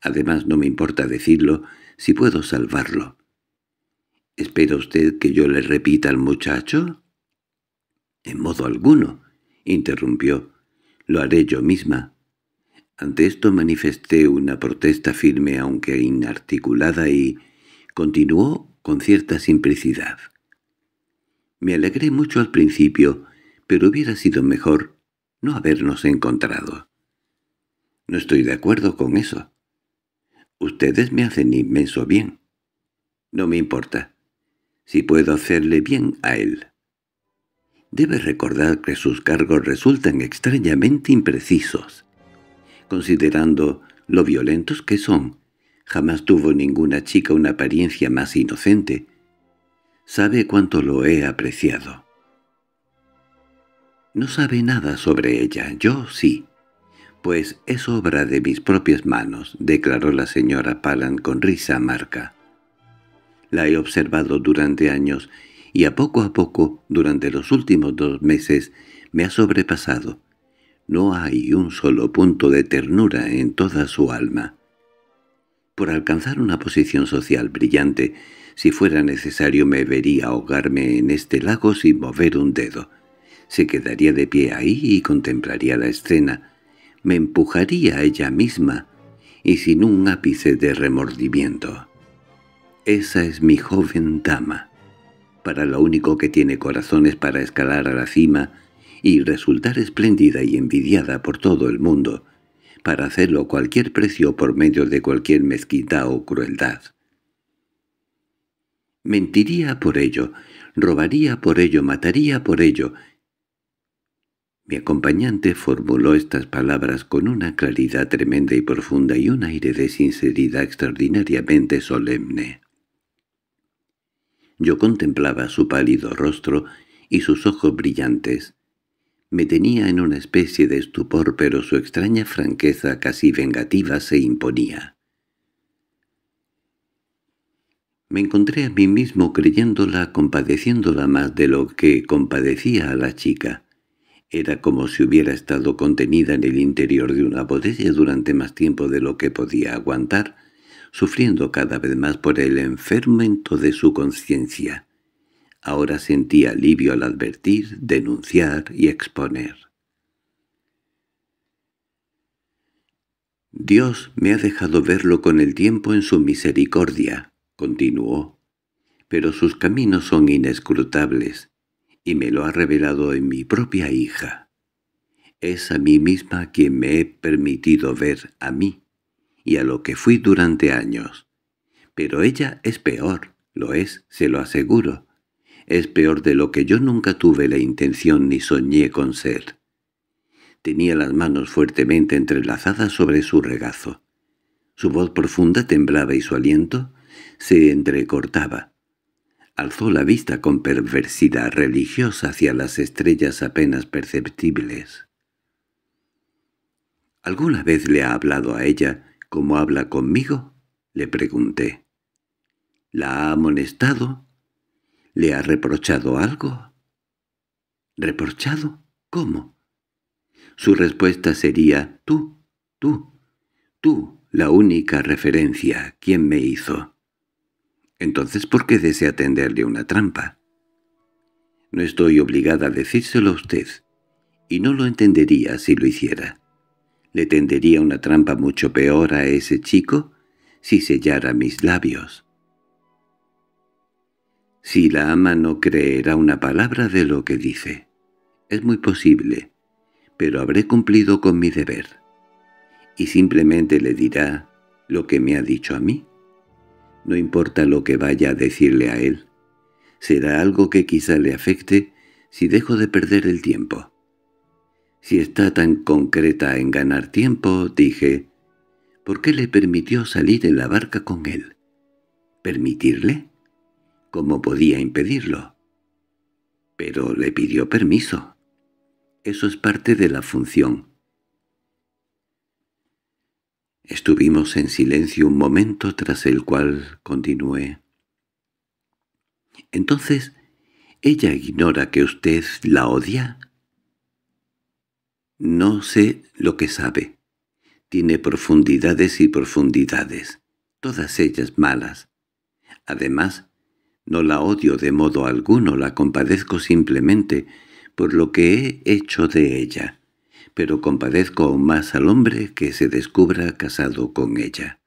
Además no me importa decirlo si puedo salvarlo. ¿Espera usted que yo le repita al muchacho? —En modo alguno —interrumpió—, lo haré yo misma. Ante esto manifesté una protesta firme aunque inarticulada y continuó con cierta simplicidad. Me alegré mucho al principio, pero hubiera sido mejor no habernos encontrado. No estoy de acuerdo con eso. Ustedes me hacen inmenso bien. No me importa. Si puedo hacerle bien a él. Debe recordar que sus cargos resultan extrañamente imprecisos. Considerando lo violentos que son, jamás tuvo ninguna chica una apariencia más inocente, Sabe cuánto lo he apreciado. No sabe nada sobre ella, yo sí. Pues es obra de mis propias manos, declaró la señora Palan con risa amarga. La he observado durante años y a poco a poco, durante los últimos dos meses, me ha sobrepasado. No hay un solo punto de ternura en toda su alma. Por alcanzar una posición social brillante, si fuera necesario me vería ahogarme en este lago sin mover un dedo. Se quedaría de pie ahí y contemplaría la escena. Me empujaría ella misma, y sin un ápice de remordimiento. Esa es mi joven dama. Para lo único que tiene corazón es para escalar a la cima y resultar espléndida y envidiada por todo el mundo, para hacerlo cualquier precio por medio de cualquier mezquita o crueldad. Mentiría por ello, robaría por ello, mataría por ello. Mi acompañante formuló estas palabras con una claridad tremenda y profunda y un aire de sinceridad extraordinariamente solemne. Yo contemplaba su pálido rostro y sus ojos brillantes. Me tenía en una especie de estupor, pero su extraña franqueza casi vengativa se imponía. Me encontré a mí mismo creyéndola, compadeciéndola más de lo que compadecía a la chica. Era como si hubiera estado contenida en el interior de una botella durante más tiempo de lo que podía aguantar, sufriendo cada vez más por el enfermento de su conciencia. Ahora sentía alivio al advertir, denunciar y exponer. Dios me ha dejado verlo con el tiempo en su misericordia, continuó, pero sus caminos son inescrutables, y me lo ha revelado en mi propia hija. Es a mí misma quien me he permitido ver a mí y a lo que fui durante años. Pero ella es peor, lo es, se lo aseguro. Es peor de lo que yo nunca tuve la intención ni soñé con ser. Tenía las manos fuertemente entrelazadas sobre su regazo. Su voz profunda temblaba y su aliento se entrecortaba. Alzó la vista con perversidad religiosa hacia las estrellas apenas perceptibles. —¿Alguna vez le ha hablado a ella como habla conmigo? —le pregunté. —¿La ha amonestado? ¿Le ha reprochado algo? ¿Reprochado? ¿Cómo? Su respuesta sería «tú, tú, tú, la única referencia, ¿quién me hizo?» Entonces, ¿por qué desea tenderle una trampa? No estoy obligada a decírselo a usted, y no lo entendería si lo hiciera. Le tendería una trampa mucho peor a ese chico si sellara mis labios. Si la ama no creerá una palabra de lo que dice. Es muy posible, pero habré cumplido con mi deber. Y simplemente le dirá lo que me ha dicho a mí. No importa lo que vaya a decirle a él. Será algo que quizá le afecte si dejo de perder el tiempo. Si está tan concreta en ganar tiempo, dije, ¿por qué le permitió salir en la barca con él? ¿Permitirle? ¿Cómo podía impedirlo? Pero le pidió permiso. Eso es parte de la función. Estuvimos en silencio un momento tras el cual continué. —¿Entonces ella ignora que usted la odia? No sé lo que sabe. Tiene profundidades y profundidades, todas ellas malas. Además, no la odio de modo alguno, la compadezco simplemente por lo que he hecho de ella pero compadezco aún más al hombre que se descubra casado con ella.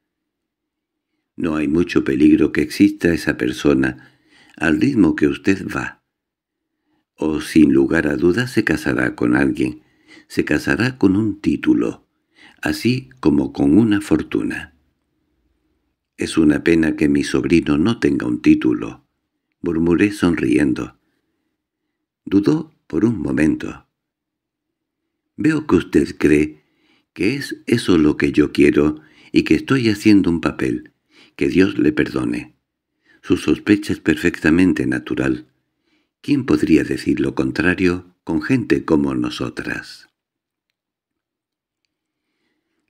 No hay mucho peligro que exista esa persona al ritmo que usted va. O sin lugar a dudas se casará con alguien, se casará con un título, así como con una fortuna. Es una pena que mi sobrino no tenga un título, murmuré sonriendo. Dudó por un momento. Veo que usted cree que es eso lo que yo quiero y que estoy haciendo un papel. Que Dios le perdone. Su sospecha es perfectamente natural. ¿Quién podría decir lo contrario con gente como nosotras?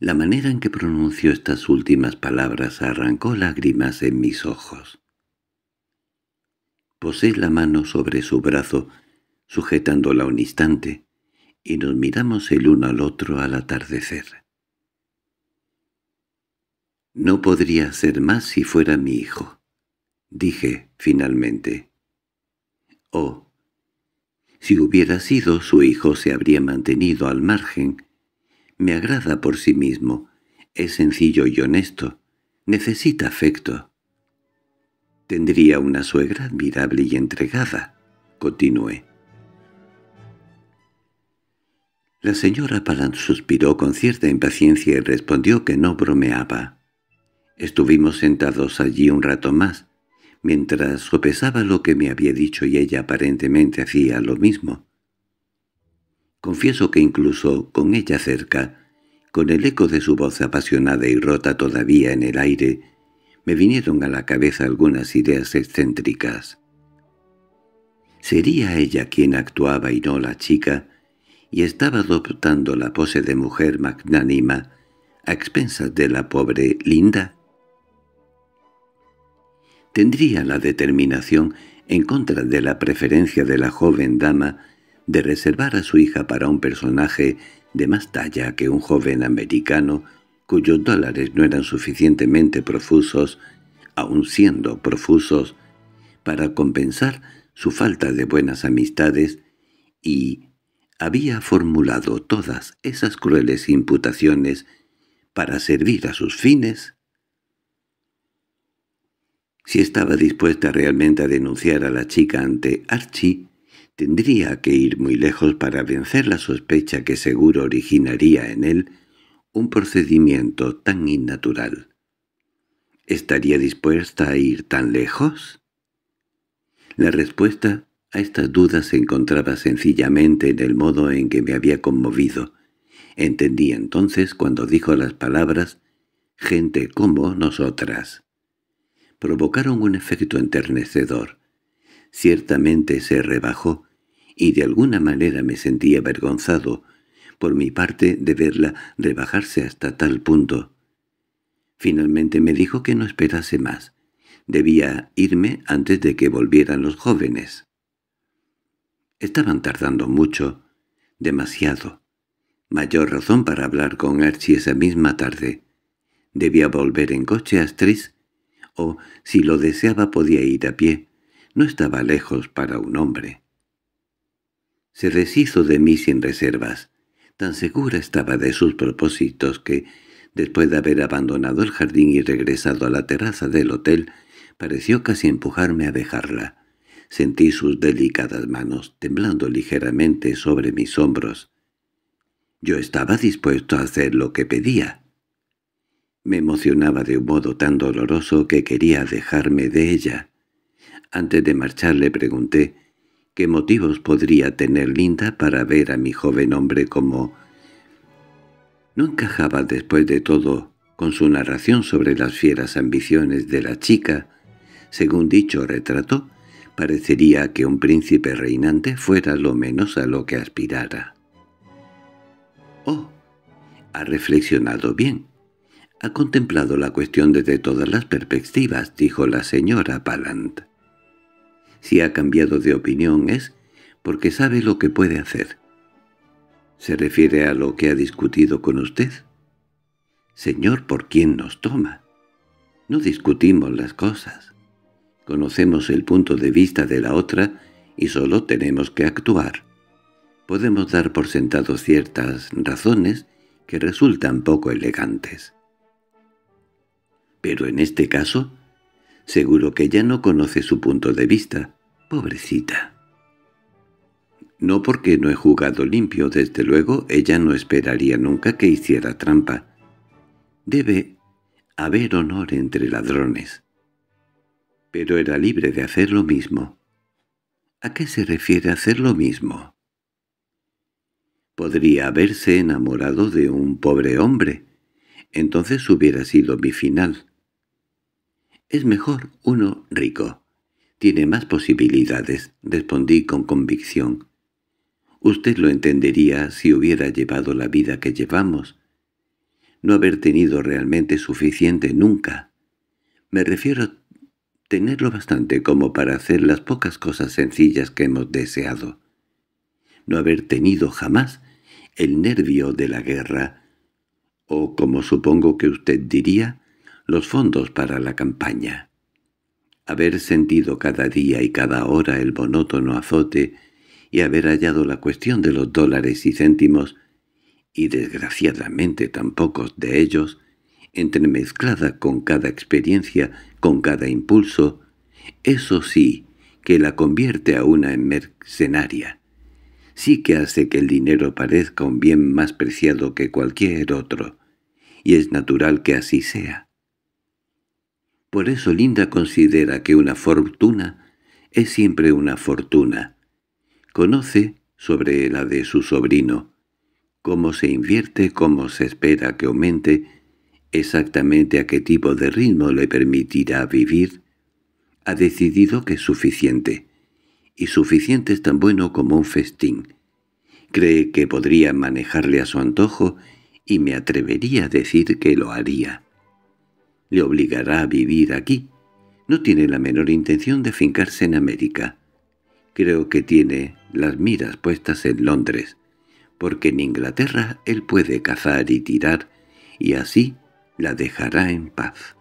La manera en que pronunció estas últimas palabras arrancó lágrimas en mis ojos. Posé la mano sobre su brazo, sujetándola un instante, y nos miramos el uno al otro al atardecer. «No podría ser más si fuera mi hijo», dije finalmente. «Oh, si hubiera sido su hijo se habría mantenido al margen. Me agrada por sí mismo, es sencillo y honesto, necesita afecto». «Tendría una suegra admirable y entregada», continué. La señora Palant suspiró con cierta impaciencia y respondió que no bromeaba. Estuvimos sentados allí un rato más, mientras sopesaba lo que me había dicho y ella aparentemente hacía lo mismo. Confieso que incluso con ella cerca, con el eco de su voz apasionada y rota todavía en el aire, me vinieron a la cabeza algunas ideas excéntricas. ¿Sería ella quien actuaba y no la chica, y estaba adoptando la pose de mujer magnánima a expensas de la pobre Linda. tendría la determinación, en contra de la preferencia de la joven dama, de reservar a su hija para un personaje de más talla que un joven americano cuyos dólares no eran suficientemente profusos, aun siendo profusos, para compensar su falta de buenas amistades y había formulado todas esas crueles imputaciones para servir a sus fines. Si estaba dispuesta realmente a denunciar a la chica ante Archie, tendría que ir muy lejos para vencer la sospecha que seguro originaría en él un procedimiento tan innatural. ¿Estaría dispuesta a ir tan lejos? La respuesta a estas dudas se encontraba sencillamente en el modo en que me había conmovido. Entendí entonces cuando dijo las palabras «gente como nosotras». Provocaron un efecto enternecedor. Ciertamente se rebajó, y de alguna manera me sentí avergonzado, por mi parte, de verla rebajarse hasta tal punto. Finalmente me dijo que no esperase más. Debía irme antes de que volvieran los jóvenes. Estaban tardando mucho, demasiado. Mayor razón para hablar con Archie esa misma tarde. Debía volver en coche a Stris, o, si lo deseaba, podía ir a pie. No estaba lejos para un hombre. Se deshizo de mí sin reservas. Tan segura estaba de sus propósitos que, después de haber abandonado el jardín y regresado a la terraza del hotel, pareció casi empujarme a dejarla. Sentí sus delicadas manos temblando ligeramente sobre mis hombros. Yo estaba dispuesto a hacer lo que pedía. Me emocionaba de un modo tan doloroso que quería dejarme de ella. Antes de marchar le pregunté qué motivos podría tener Linda para ver a mi joven hombre como... No encajaba después de todo con su narración sobre las fieras ambiciones de la chica, según dicho retrato, Parecería que un príncipe reinante fuera lo menos a lo que aspirara. —Oh, ha reflexionado bien. Ha contemplado la cuestión desde todas las perspectivas —dijo la señora Palant. Si ha cambiado de opinión es porque sabe lo que puede hacer. ¿Se refiere a lo que ha discutido con usted? Señor, ¿por quién nos toma? No discutimos las cosas. Conocemos el punto de vista de la otra y solo tenemos que actuar. Podemos dar por sentado ciertas razones que resultan poco elegantes. Pero en este caso, seguro que ya no conoce su punto de vista, pobrecita. No porque no he jugado limpio, desde luego ella no esperaría nunca que hiciera trampa. Debe haber honor entre ladrones pero era libre de hacer lo mismo. ¿A qué se refiere hacer lo mismo? Podría haberse enamorado de un pobre hombre. Entonces hubiera sido mi final. Es mejor uno rico. Tiene más posibilidades, respondí con convicción. Usted lo entendería si hubiera llevado la vida que llevamos. No haber tenido realmente suficiente nunca. Me refiero tenerlo bastante como para hacer las pocas cosas sencillas que hemos deseado. No haber tenido jamás el nervio de la guerra, o, como supongo que usted diría, los fondos para la campaña. Haber sentido cada día y cada hora el monótono azote y haber hallado la cuestión de los dólares y céntimos, y desgraciadamente tan pocos de ellos, entremezclada con cada experiencia, con cada impulso, eso sí que la convierte a una en mercenaria. Sí que hace que el dinero parezca un bien más preciado que cualquier otro, y es natural que así sea. Por eso Linda considera que una fortuna es siempre una fortuna. Conoce, sobre la de su sobrino, cómo se invierte, cómo se espera que aumente, exactamente a qué tipo de ritmo le permitirá vivir, ha decidido que es suficiente, y suficiente es tan bueno como un festín. Cree que podría manejarle a su antojo y me atrevería a decir que lo haría. Le obligará a vivir aquí. No tiene la menor intención de fincarse en América. Creo que tiene las miras puestas en Londres, porque en Inglaterra él puede cazar y tirar, y así la dejará en paz.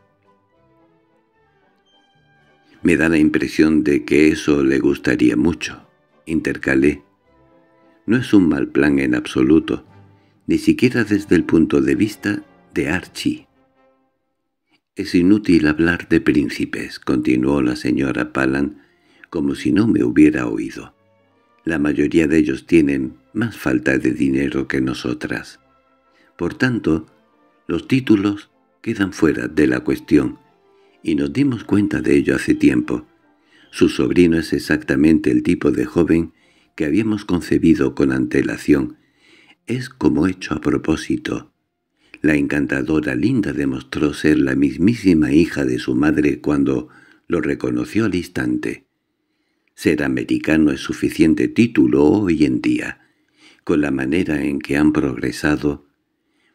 Me da la impresión de que eso le gustaría mucho, intercalé. No es un mal plan en absoluto, ni siquiera desde el punto de vista de Archie. «Es inútil hablar de príncipes», continuó la señora Palan, como si no me hubiera oído. «La mayoría de ellos tienen más falta de dinero que nosotras. Por tanto, los títulos quedan fuera de la cuestión, y nos dimos cuenta de ello hace tiempo. Su sobrino es exactamente el tipo de joven que habíamos concebido con antelación. Es como hecho a propósito. La encantadora Linda demostró ser la mismísima hija de su madre cuando lo reconoció al instante. Ser americano es suficiente título hoy en día. Con la manera en que han progresado,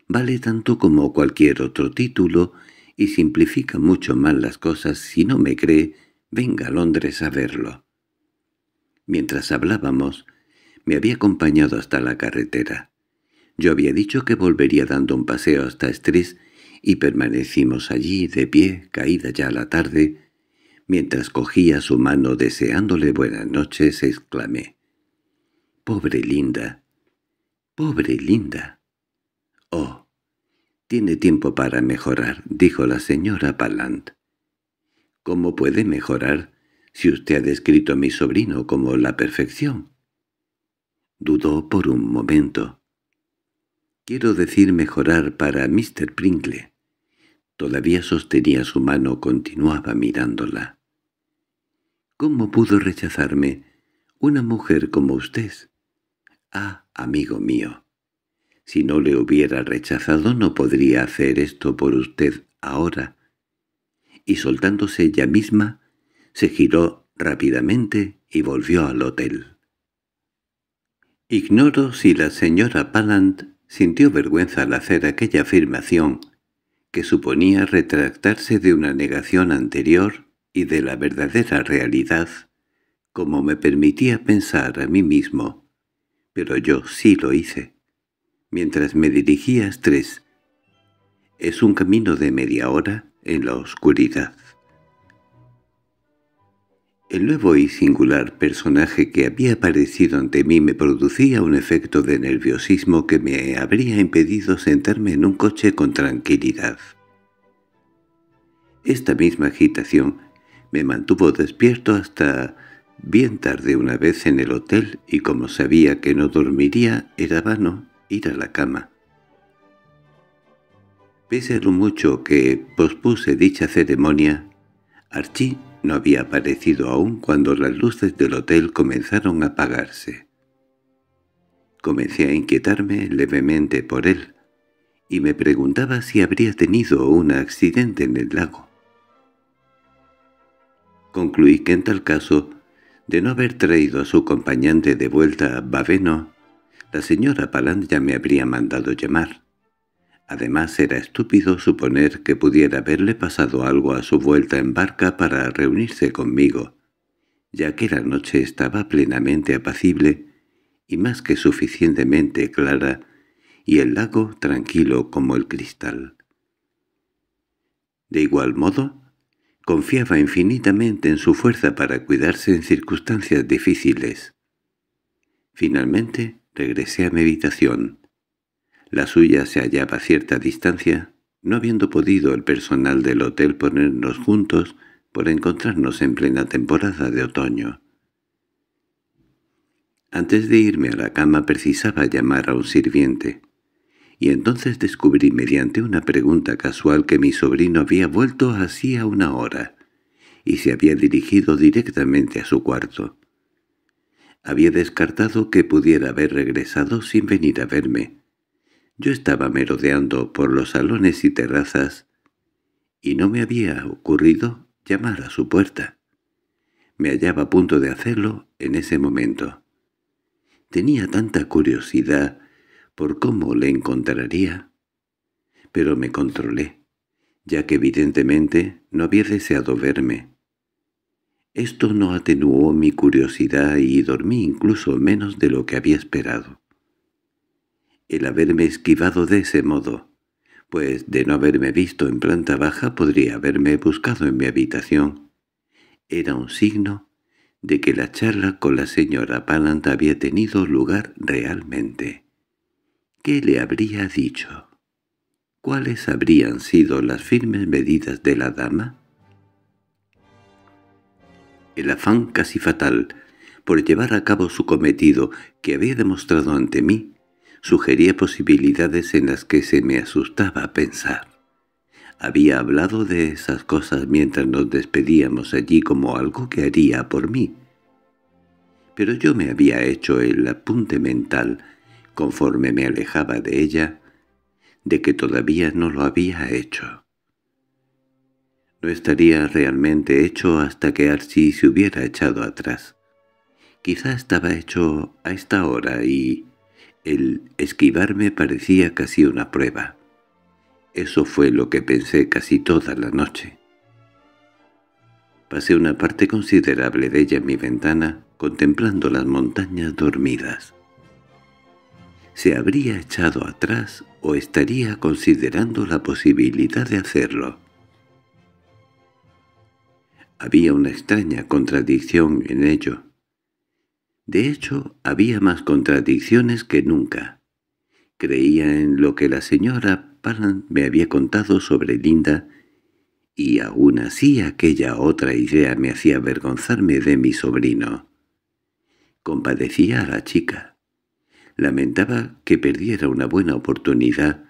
vale tanto como cualquier otro título y simplifica mucho más las cosas. Si no me cree, venga a Londres a verlo. Mientras hablábamos, me había acompañado hasta la carretera. Yo había dicho que volvería dando un paseo hasta Estris y permanecimos allí de pie, caída ya la tarde. Mientras cogía su mano deseándole buenas noches, exclamé. «¡Pobre Linda! ¡Pobre Linda!» «Oh, tiene tiempo para mejorar», dijo la señora Palant. «¿Cómo puede mejorar si usted ha descrito a mi sobrino como la perfección?» Dudó por un momento. «Quiero decir mejorar para Mr. Pringle». Todavía sostenía su mano, continuaba mirándola. «¿Cómo pudo rechazarme una mujer como usted?» «Ah, amigo mío, si no le hubiera rechazado no podría hacer esto por usted ahora. Y soltándose ella misma, se giró rápidamente y volvió al hotel. Ignoro si la señora Palant sintió vergüenza al hacer aquella afirmación que suponía retractarse de una negación anterior y de la verdadera realidad, como me permitía pensar a mí mismo, pero yo sí lo hice mientras me dirigía a Estrés. Es un camino de media hora en la oscuridad. El nuevo y singular personaje que había aparecido ante mí me producía un efecto de nerviosismo que me habría impedido sentarme en un coche con tranquilidad. Esta misma agitación me mantuvo despierto hasta bien tarde una vez en el hotel y como sabía que no dormiría era vano ir a la cama. Pese a lo mucho que pospuse dicha ceremonia, Archie no había aparecido aún cuando las luces del hotel comenzaron a apagarse. Comencé a inquietarme levemente por él, y me preguntaba si habría tenido un accidente en el lago. Concluí que en tal caso, de no haber traído a su acompañante de vuelta a Baveno, la señora Paland ya me habría mandado llamar. Además era estúpido suponer que pudiera haberle pasado algo a su vuelta en barca para reunirse conmigo, ya que la noche estaba plenamente apacible y más que suficientemente clara, y el lago tranquilo como el cristal. De igual modo, confiaba infinitamente en su fuerza para cuidarse en circunstancias difíciles. Finalmente, Regresé a mi habitación. La suya se hallaba a cierta distancia, no habiendo podido el personal del hotel ponernos juntos por encontrarnos en plena temporada de otoño. Antes de irme a la cama precisaba llamar a un sirviente, y entonces descubrí mediante una pregunta casual que mi sobrino había vuelto hacía una hora, y se había dirigido directamente a su cuarto. Había descartado que pudiera haber regresado sin venir a verme. Yo estaba merodeando por los salones y terrazas, y no me había ocurrido llamar a su puerta. Me hallaba a punto de hacerlo en ese momento. Tenía tanta curiosidad por cómo le encontraría. Pero me controlé, ya que evidentemente no había deseado verme. Esto no atenuó mi curiosidad y dormí incluso menos de lo que había esperado. El haberme esquivado de ese modo, pues de no haberme visto en planta baja podría haberme buscado en mi habitación, era un signo de que la charla con la señora Palant había tenido lugar realmente. ¿Qué le habría dicho? ¿Cuáles habrían sido las firmes medidas de la dama? El afán casi fatal por llevar a cabo su cometido que había demostrado ante mí sugería posibilidades en las que se me asustaba pensar. Había hablado de esas cosas mientras nos despedíamos allí como algo que haría por mí. Pero yo me había hecho el apunte mental, conforme me alejaba de ella, de que todavía no lo había hecho. No estaría realmente hecho hasta que Archie se hubiera echado atrás. Quizá estaba hecho a esta hora y el esquivarme parecía casi una prueba. Eso fue lo que pensé casi toda la noche. Pasé una parte considerable de ella en mi ventana, contemplando las montañas dormidas. ¿Se habría echado atrás o estaría considerando la posibilidad de hacerlo? Había una extraña contradicción en ello. De hecho, había más contradicciones que nunca. Creía en lo que la señora Palant me había contado sobre Linda, y aún así aquella otra idea me hacía avergonzarme de mi sobrino. Compadecía a la chica. Lamentaba que perdiera una buena oportunidad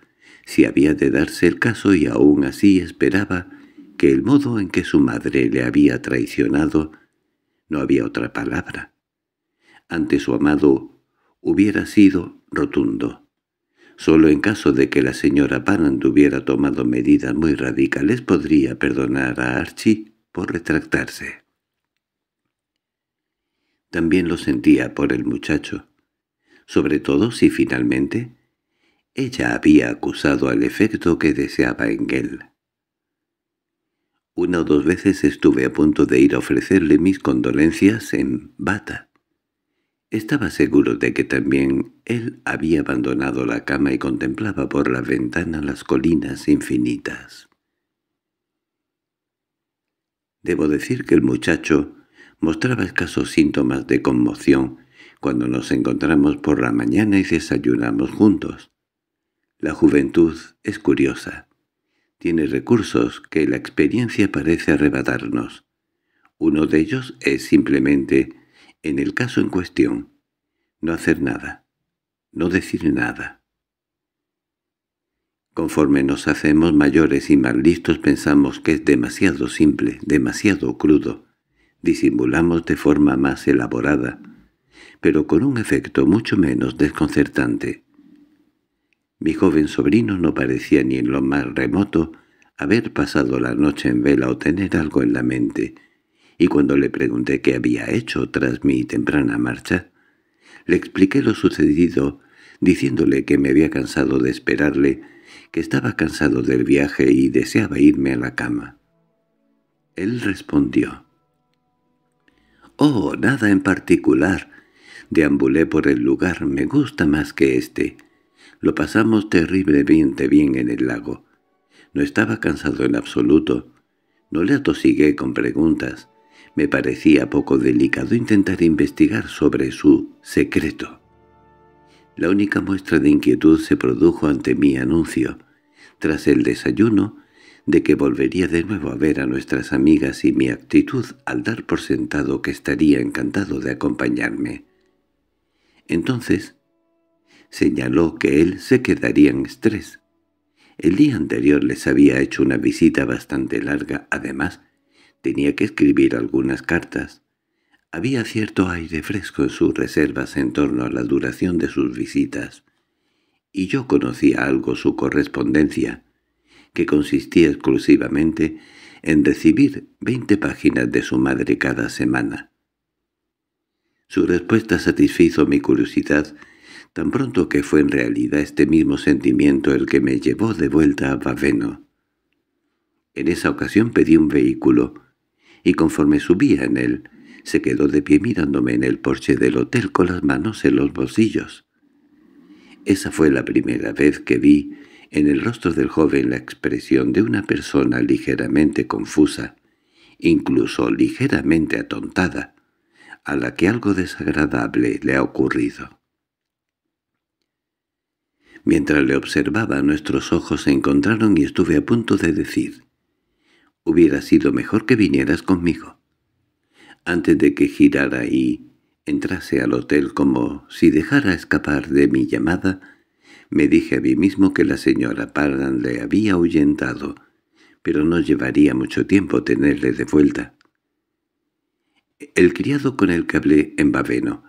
si había de darse el caso y aún así esperaba que el modo en que su madre le había traicionado no había otra palabra. Ante su amado hubiera sido rotundo. Solo en caso de que la señora Pannant hubiera tomado medidas muy radicales podría perdonar a Archie por retractarse. También lo sentía por el muchacho, sobre todo si finalmente ella había acusado al efecto que deseaba en él. Una o dos veces estuve a punto de ir a ofrecerle mis condolencias en bata. Estaba seguro de que también él había abandonado la cama y contemplaba por la ventana las colinas infinitas. Debo decir que el muchacho mostraba escasos síntomas de conmoción cuando nos encontramos por la mañana y desayunamos juntos. La juventud es curiosa. Tiene recursos que la experiencia parece arrebatarnos. Uno de ellos es simplemente, en el caso en cuestión, no hacer nada, no decir nada. Conforme nos hacemos mayores y más listos pensamos que es demasiado simple, demasiado crudo, disimulamos de forma más elaborada, pero con un efecto mucho menos desconcertante. Mi joven sobrino no parecía ni en lo más remoto haber pasado la noche en vela o tener algo en la mente, y cuando le pregunté qué había hecho tras mi temprana marcha, le expliqué lo sucedido, diciéndole que me había cansado de esperarle, que estaba cansado del viaje y deseaba irme a la cama. Él respondió, «Oh, nada en particular. Deambulé por el lugar, me gusta más que este. Lo pasamos terriblemente bien en el lago. No estaba cansado en absoluto. No le atosigué con preguntas. Me parecía poco delicado intentar investigar sobre su secreto. La única muestra de inquietud se produjo ante mi anuncio, tras el desayuno, de que volvería de nuevo a ver a nuestras amigas y mi actitud al dar por sentado que estaría encantado de acompañarme. Entonces señaló que él se quedaría en estrés. El día anterior les había hecho una visita bastante larga, además tenía que escribir algunas cartas. Había cierto aire fresco en sus reservas en torno a la duración de sus visitas, y yo conocía algo su correspondencia, que consistía exclusivamente en recibir veinte páginas de su madre cada semana. Su respuesta satisfizo mi curiosidad, tan pronto que fue en realidad este mismo sentimiento el que me llevó de vuelta a Baveno. En esa ocasión pedí un vehículo, y conforme subía en él, se quedó de pie mirándome en el porche del hotel con las manos en los bolsillos. Esa fue la primera vez que vi en el rostro del joven la expresión de una persona ligeramente confusa, incluso ligeramente atontada, a la que algo desagradable le ha ocurrido. Mientras le observaba, nuestros ojos se encontraron y estuve a punto de decir, «Hubiera sido mejor que vinieras conmigo». Antes de que girara y entrase al hotel como si dejara escapar de mi llamada, me dije a mí mismo que la señora Parran le había ahuyentado, pero no llevaría mucho tiempo tenerle de vuelta. El criado con el que hablé en Baveno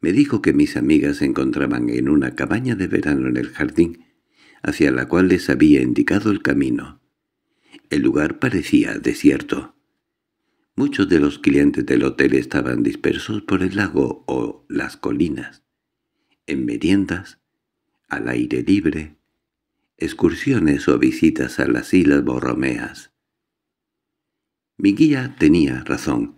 me dijo que mis amigas se encontraban en una cabaña de verano en el jardín, hacia la cual les había indicado el camino. El lugar parecía desierto. Muchos de los clientes del hotel estaban dispersos por el lago o las colinas, en meriendas, al aire libre, excursiones o visitas a las islas Borromeas. Mi guía tenía razón,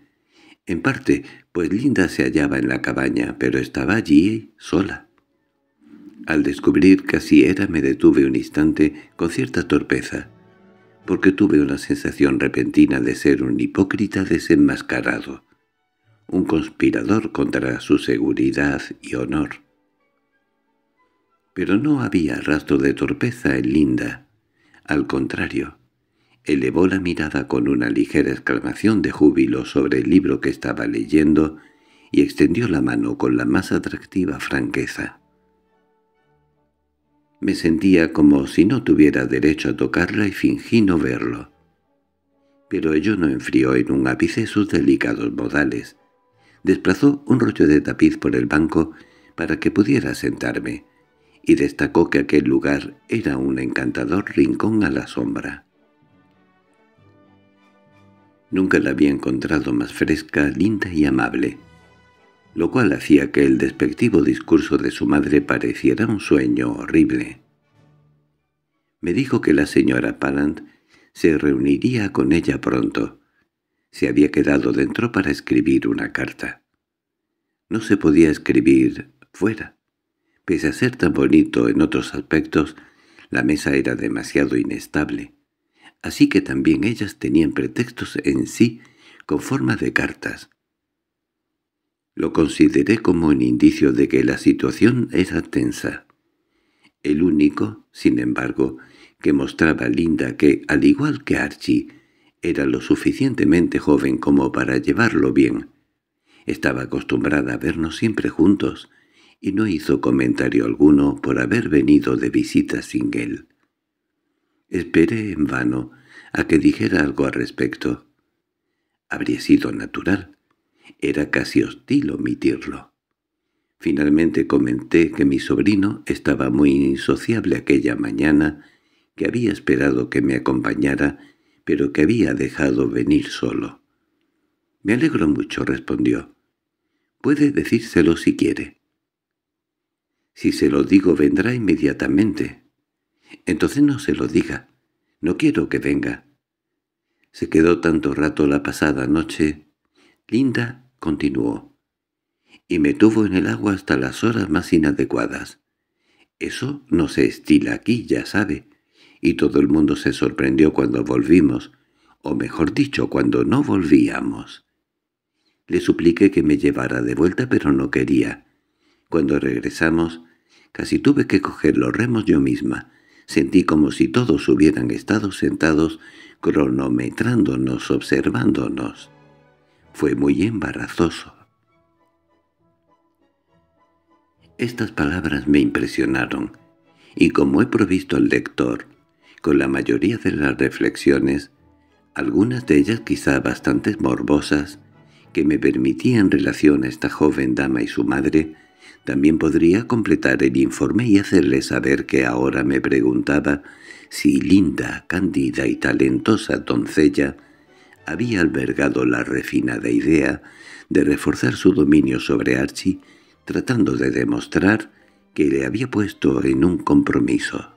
en parte pues Linda se hallaba en la cabaña, pero estaba allí sola. Al descubrir que así era me detuve un instante con cierta torpeza, porque tuve una sensación repentina de ser un hipócrita desenmascarado, un conspirador contra su seguridad y honor. Pero no había rastro de torpeza en Linda. Al contrario, elevó la mirada con una ligera exclamación de júbilo sobre el libro que estaba leyendo y extendió la mano con la más atractiva franqueza. Me sentía como si no tuviera derecho a tocarla y fingí no verlo. Pero ello no enfrió en un ápice sus delicados modales. Desplazó un rollo de tapiz por el banco para que pudiera sentarme, y destacó que aquel lugar era un encantador rincón a la sombra. Nunca la había encontrado más fresca, linda y amable, lo cual hacía que el despectivo discurso de su madre pareciera un sueño horrible. Me dijo que la señora Palant se reuniría con ella pronto. Se había quedado dentro para escribir una carta. No se podía escribir fuera. Pese a ser tan bonito en otros aspectos, la mesa era demasiado inestable, así que también ellas tenían pretextos en sí con forma de cartas. Lo consideré como un indicio de que la situación era tensa. El único, sin embargo, que mostraba Linda que, al igual que Archie, era lo suficientemente joven como para llevarlo bien. Estaba acostumbrada a vernos siempre juntos, y no hizo comentario alguno por haber venido de visita sin él. Esperé en vano a que dijera algo al respecto. Habría sido natural. Era casi hostil omitirlo. Finalmente comenté que mi sobrino estaba muy insociable aquella mañana, que había esperado que me acompañara, pero que había dejado venir solo. «Me alegro mucho», respondió. «Puede decírselo si quiere». Si se lo digo vendrá inmediatamente. Entonces no se lo diga. No quiero que venga. Se quedó tanto rato la pasada noche. Linda continuó. Y me tuvo en el agua hasta las horas más inadecuadas. Eso no se estila aquí, ya sabe. Y todo el mundo se sorprendió cuando volvimos, o mejor dicho, cuando no volvíamos. Le supliqué que me llevara de vuelta, pero no quería. Cuando regresamos, casi tuve que coger los remos yo misma. Sentí como si todos hubieran estado sentados cronometrándonos, observándonos. Fue muy embarazoso. Estas palabras me impresionaron, y como he provisto al lector, con la mayoría de las reflexiones, algunas de ellas quizá bastante morbosas, que me permitían relación a esta joven dama y su madre, también podría completar el informe y hacerle saber que ahora me preguntaba si linda, cándida y talentosa doncella había albergado la refinada idea de reforzar su dominio sobre Archie, tratando de demostrar que le había puesto en un compromiso.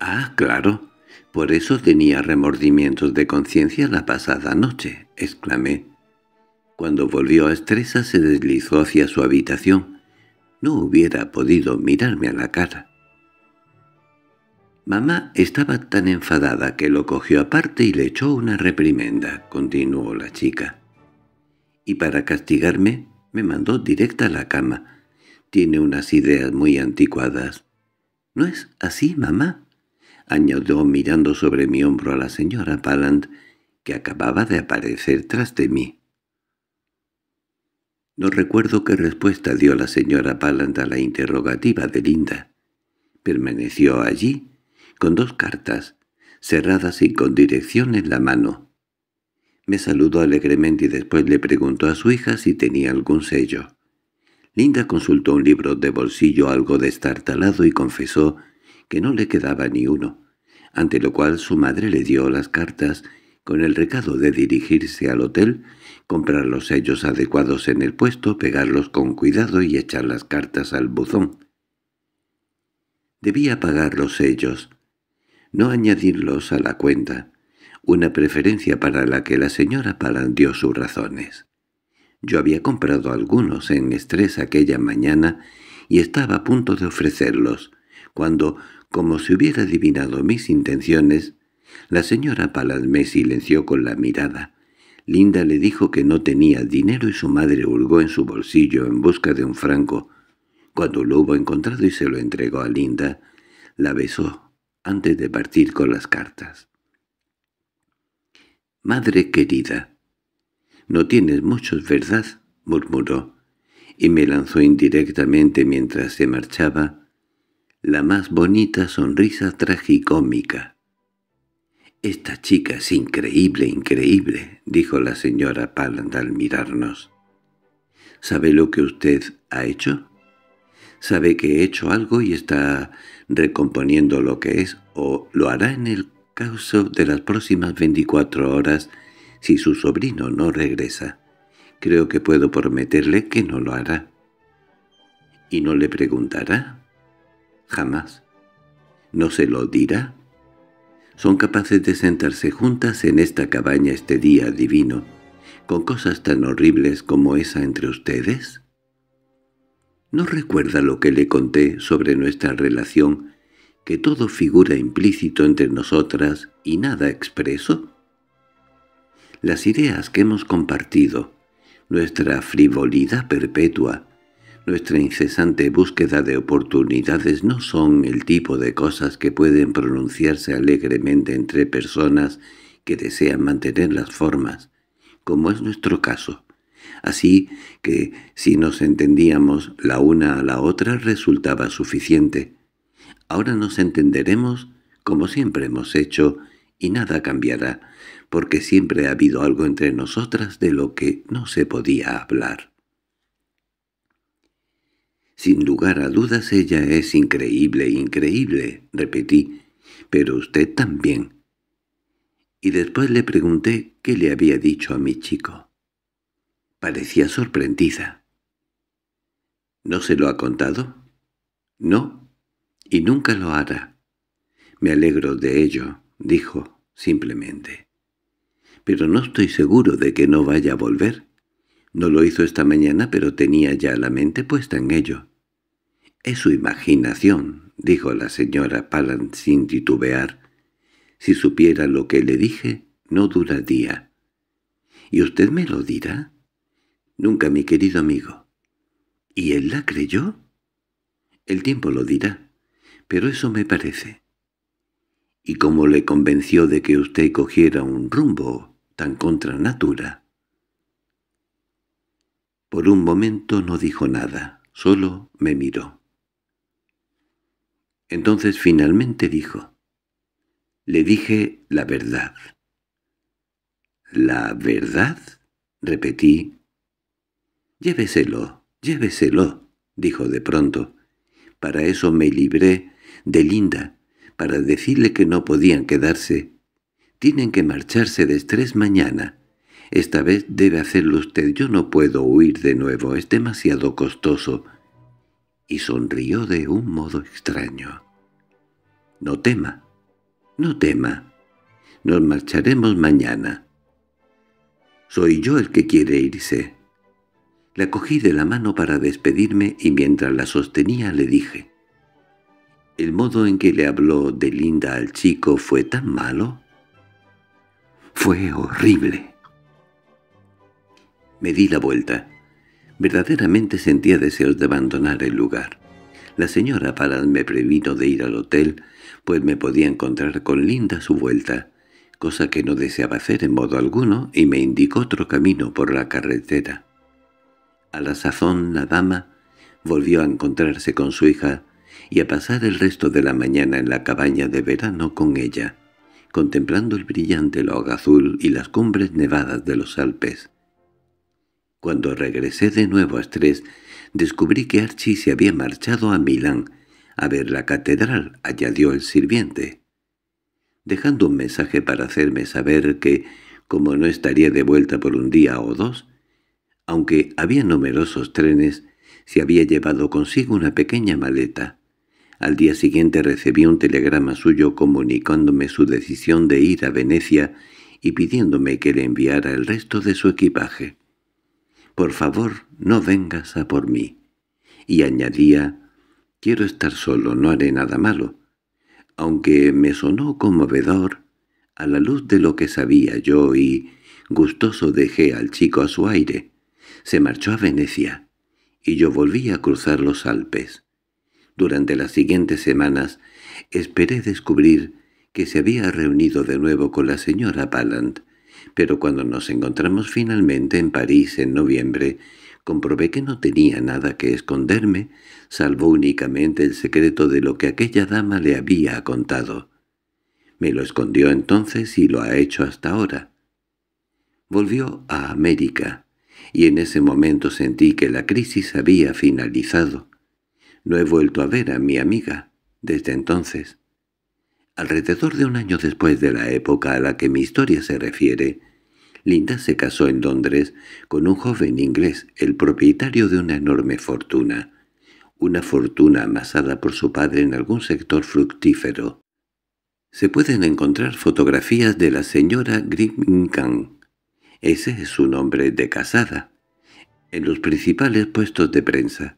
«Ah, claro, Por eso tenía remordimientos de conciencia la pasada noche, exclamé. Cuando volvió a Estresa se deslizó hacia su habitación. No hubiera podido mirarme a la cara. Mamá estaba tan enfadada que lo cogió aparte y le echó una reprimenda, continuó la chica. Y para castigarme me mandó directa a la cama. Tiene unas ideas muy anticuadas. ¿No es así, mamá? añadió mirando sobre mi hombro a la señora Paland, que acababa de aparecer tras de mí. No recuerdo qué respuesta dio la señora Paland a la interrogativa de Linda. Permaneció allí, con dos cartas, cerradas y con dirección en la mano. Me saludó alegremente y después le preguntó a su hija si tenía algún sello. Linda consultó un libro de bolsillo algo destartalado y confesó que no le quedaba ni uno, ante lo cual su madre le dio las cartas con el recado de dirigirse al hotel, comprar los sellos adecuados en el puesto, pegarlos con cuidado y echar las cartas al buzón. Debía pagar los sellos, no añadirlos a la cuenta, una preferencia para la que la señora Palan dio sus razones. Yo había comprado algunos en estrés aquella mañana y estaba a punto de ofrecerlos, cuando como si hubiera adivinado mis intenciones, la señora Palas me silenció con la mirada. Linda le dijo que no tenía dinero y su madre hurgó en su bolsillo en busca de un franco. Cuando lo hubo encontrado y se lo entregó a Linda, la besó antes de partir con las cartas. «Madre querida, no tienes muchos, ¿verdad?» murmuró, y me lanzó indirectamente mientras se marchaba la más bonita sonrisa tragicómica. «Esta chica es increíble, increíble», dijo la señora Paland al mirarnos. «¿Sabe lo que usted ha hecho? Sabe que he hecho algo y está recomponiendo lo que es, o lo hará en el caso de las próximas veinticuatro horas si su sobrino no regresa. Creo que puedo prometerle que no lo hará». «¿Y no le preguntará?» Jamás. ¿No se lo dirá? Son capaces de sentarse juntas en esta cabaña este día divino, con cosas tan horribles como esa entre ustedes? ¿No recuerda lo que le conté sobre nuestra relación, que todo figura implícito entre nosotras y nada expreso? Las ideas que hemos compartido, nuestra frivolidad perpetua, nuestra incesante búsqueda de oportunidades no son el tipo de cosas que pueden pronunciarse alegremente entre personas que desean mantener las formas, como es nuestro caso. Así que, si nos entendíamos la una a la otra, resultaba suficiente. Ahora nos entenderemos como siempre hemos hecho, y nada cambiará, porque siempre ha habido algo entre nosotras de lo que no se podía hablar. Sin lugar a dudas ella es increíble, increíble, repetí, pero usted también. Y después le pregunté qué le había dicho a mi chico. Parecía sorprendida. ¿No se lo ha contado? No, y nunca lo hará. Me alegro de ello, dijo, simplemente. Pero no estoy seguro de que no vaya a volver. No lo hizo esta mañana, pero tenía ya la mente puesta en ello. —Es su imaginación —dijo la señora Palan sin titubear. —Si supiera lo que le dije, no duraría. —¿Y usted me lo dirá? —Nunca, mi querido amigo. —¿Y él la creyó? —El tiempo lo dirá, pero eso me parece. —¿Y cómo le convenció de que usted cogiera un rumbo tan contra natura? Por un momento no dijo nada, solo me miró. Entonces finalmente dijo, «Le dije la verdad». «¿La verdad?» repetí. «Lléveselo, lléveselo», dijo de pronto. «Para eso me libré de Linda, para decirle que no podían quedarse. Tienen que marcharse de estrés mañana. Esta vez debe hacerlo usted, yo no puedo huir de nuevo, es demasiado costoso» y sonrió de un modo extraño. «No tema, No tema. Nos marcharemos mañana. Soy yo el que quiere irse. La cogí de la mano para despedirme y mientras la sostenía le dije. ¿El modo en que le habló de Linda al chico fue tan malo? Fue horrible. Me di la vuelta. Verdaderamente sentía deseos de abandonar el lugar. La señora Pallas me previno de ir al hotel, pues me podía encontrar con Linda a su vuelta, cosa que no deseaba hacer en modo alguno, y me indicó otro camino por la carretera. A la sazón la dama volvió a encontrarse con su hija y a pasar el resto de la mañana en la cabaña de verano con ella, contemplando el brillante log azul y las cumbres nevadas de los Alpes. Cuando regresé de nuevo a Estrés, descubrí que Archie se había marchado a Milán a ver la catedral, añadió el sirviente, dejando un mensaje para hacerme saber que, como no estaría de vuelta por un día o dos, aunque había numerosos trenes, se había llevado consigo una pequeña maleta. Al día siguiente recibí un telegrama suyo comunicándome su decisión de ir a Venecia y pidiéndome que le enviara el resto de su equipaje. «Por favor, no vengas a por mí». Y añadía, «Quiero estar solo, no haré nada malo». Aunque me sonó conmovedor, a la luz de lo que sabía yo y, gustoso dejé al chico a su aire, se marchó a Venecia, y yo volví a cruzar los Alpes. Durante las siguientes semanas esperé descubrir que se había reunido de nuevo con la señora Palland, pero cuando nos encontramos finalmente en París en noviembre, comprobé que no tenía nada que esconderme, salvo únicamente el secreto de lo que aquella dama le había contado. Me lo escondió entonces y lo ha hecho hasta ahora. Volvió a América, y en ese momento sentí que la crisis había finalizado. No he vuelto a ver a mi amiga desde entonces. Alrededor de un año después de la época a la que mi historia se refiere, Linda se casó en Londres con un joven inglés, el propietario de una enorme fortuna, una fortuna amasada por su padre en algún sector fructífero. Se pueden encontrar fotografías de la señora Grimmingham, ese es su nombre de casada, en los principales puestos de prensa.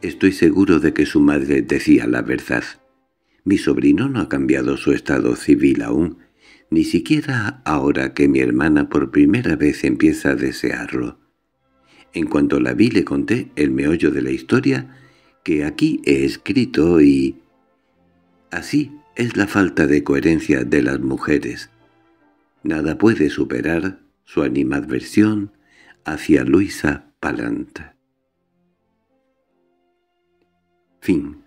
Estoy seguro de que su madre decía la verdad. Mi sobrino no ha cambiado su estado civil aún, ni siquiera ahora que mi hermana por primera vez empieza a desearlo. En cuanto la vi le conté el meollo de la historia que aquí he escrito y... Así es la falta de coherencia de las mujeres. Nada puede superar su animadversión hacia Luisa Palanta. Fin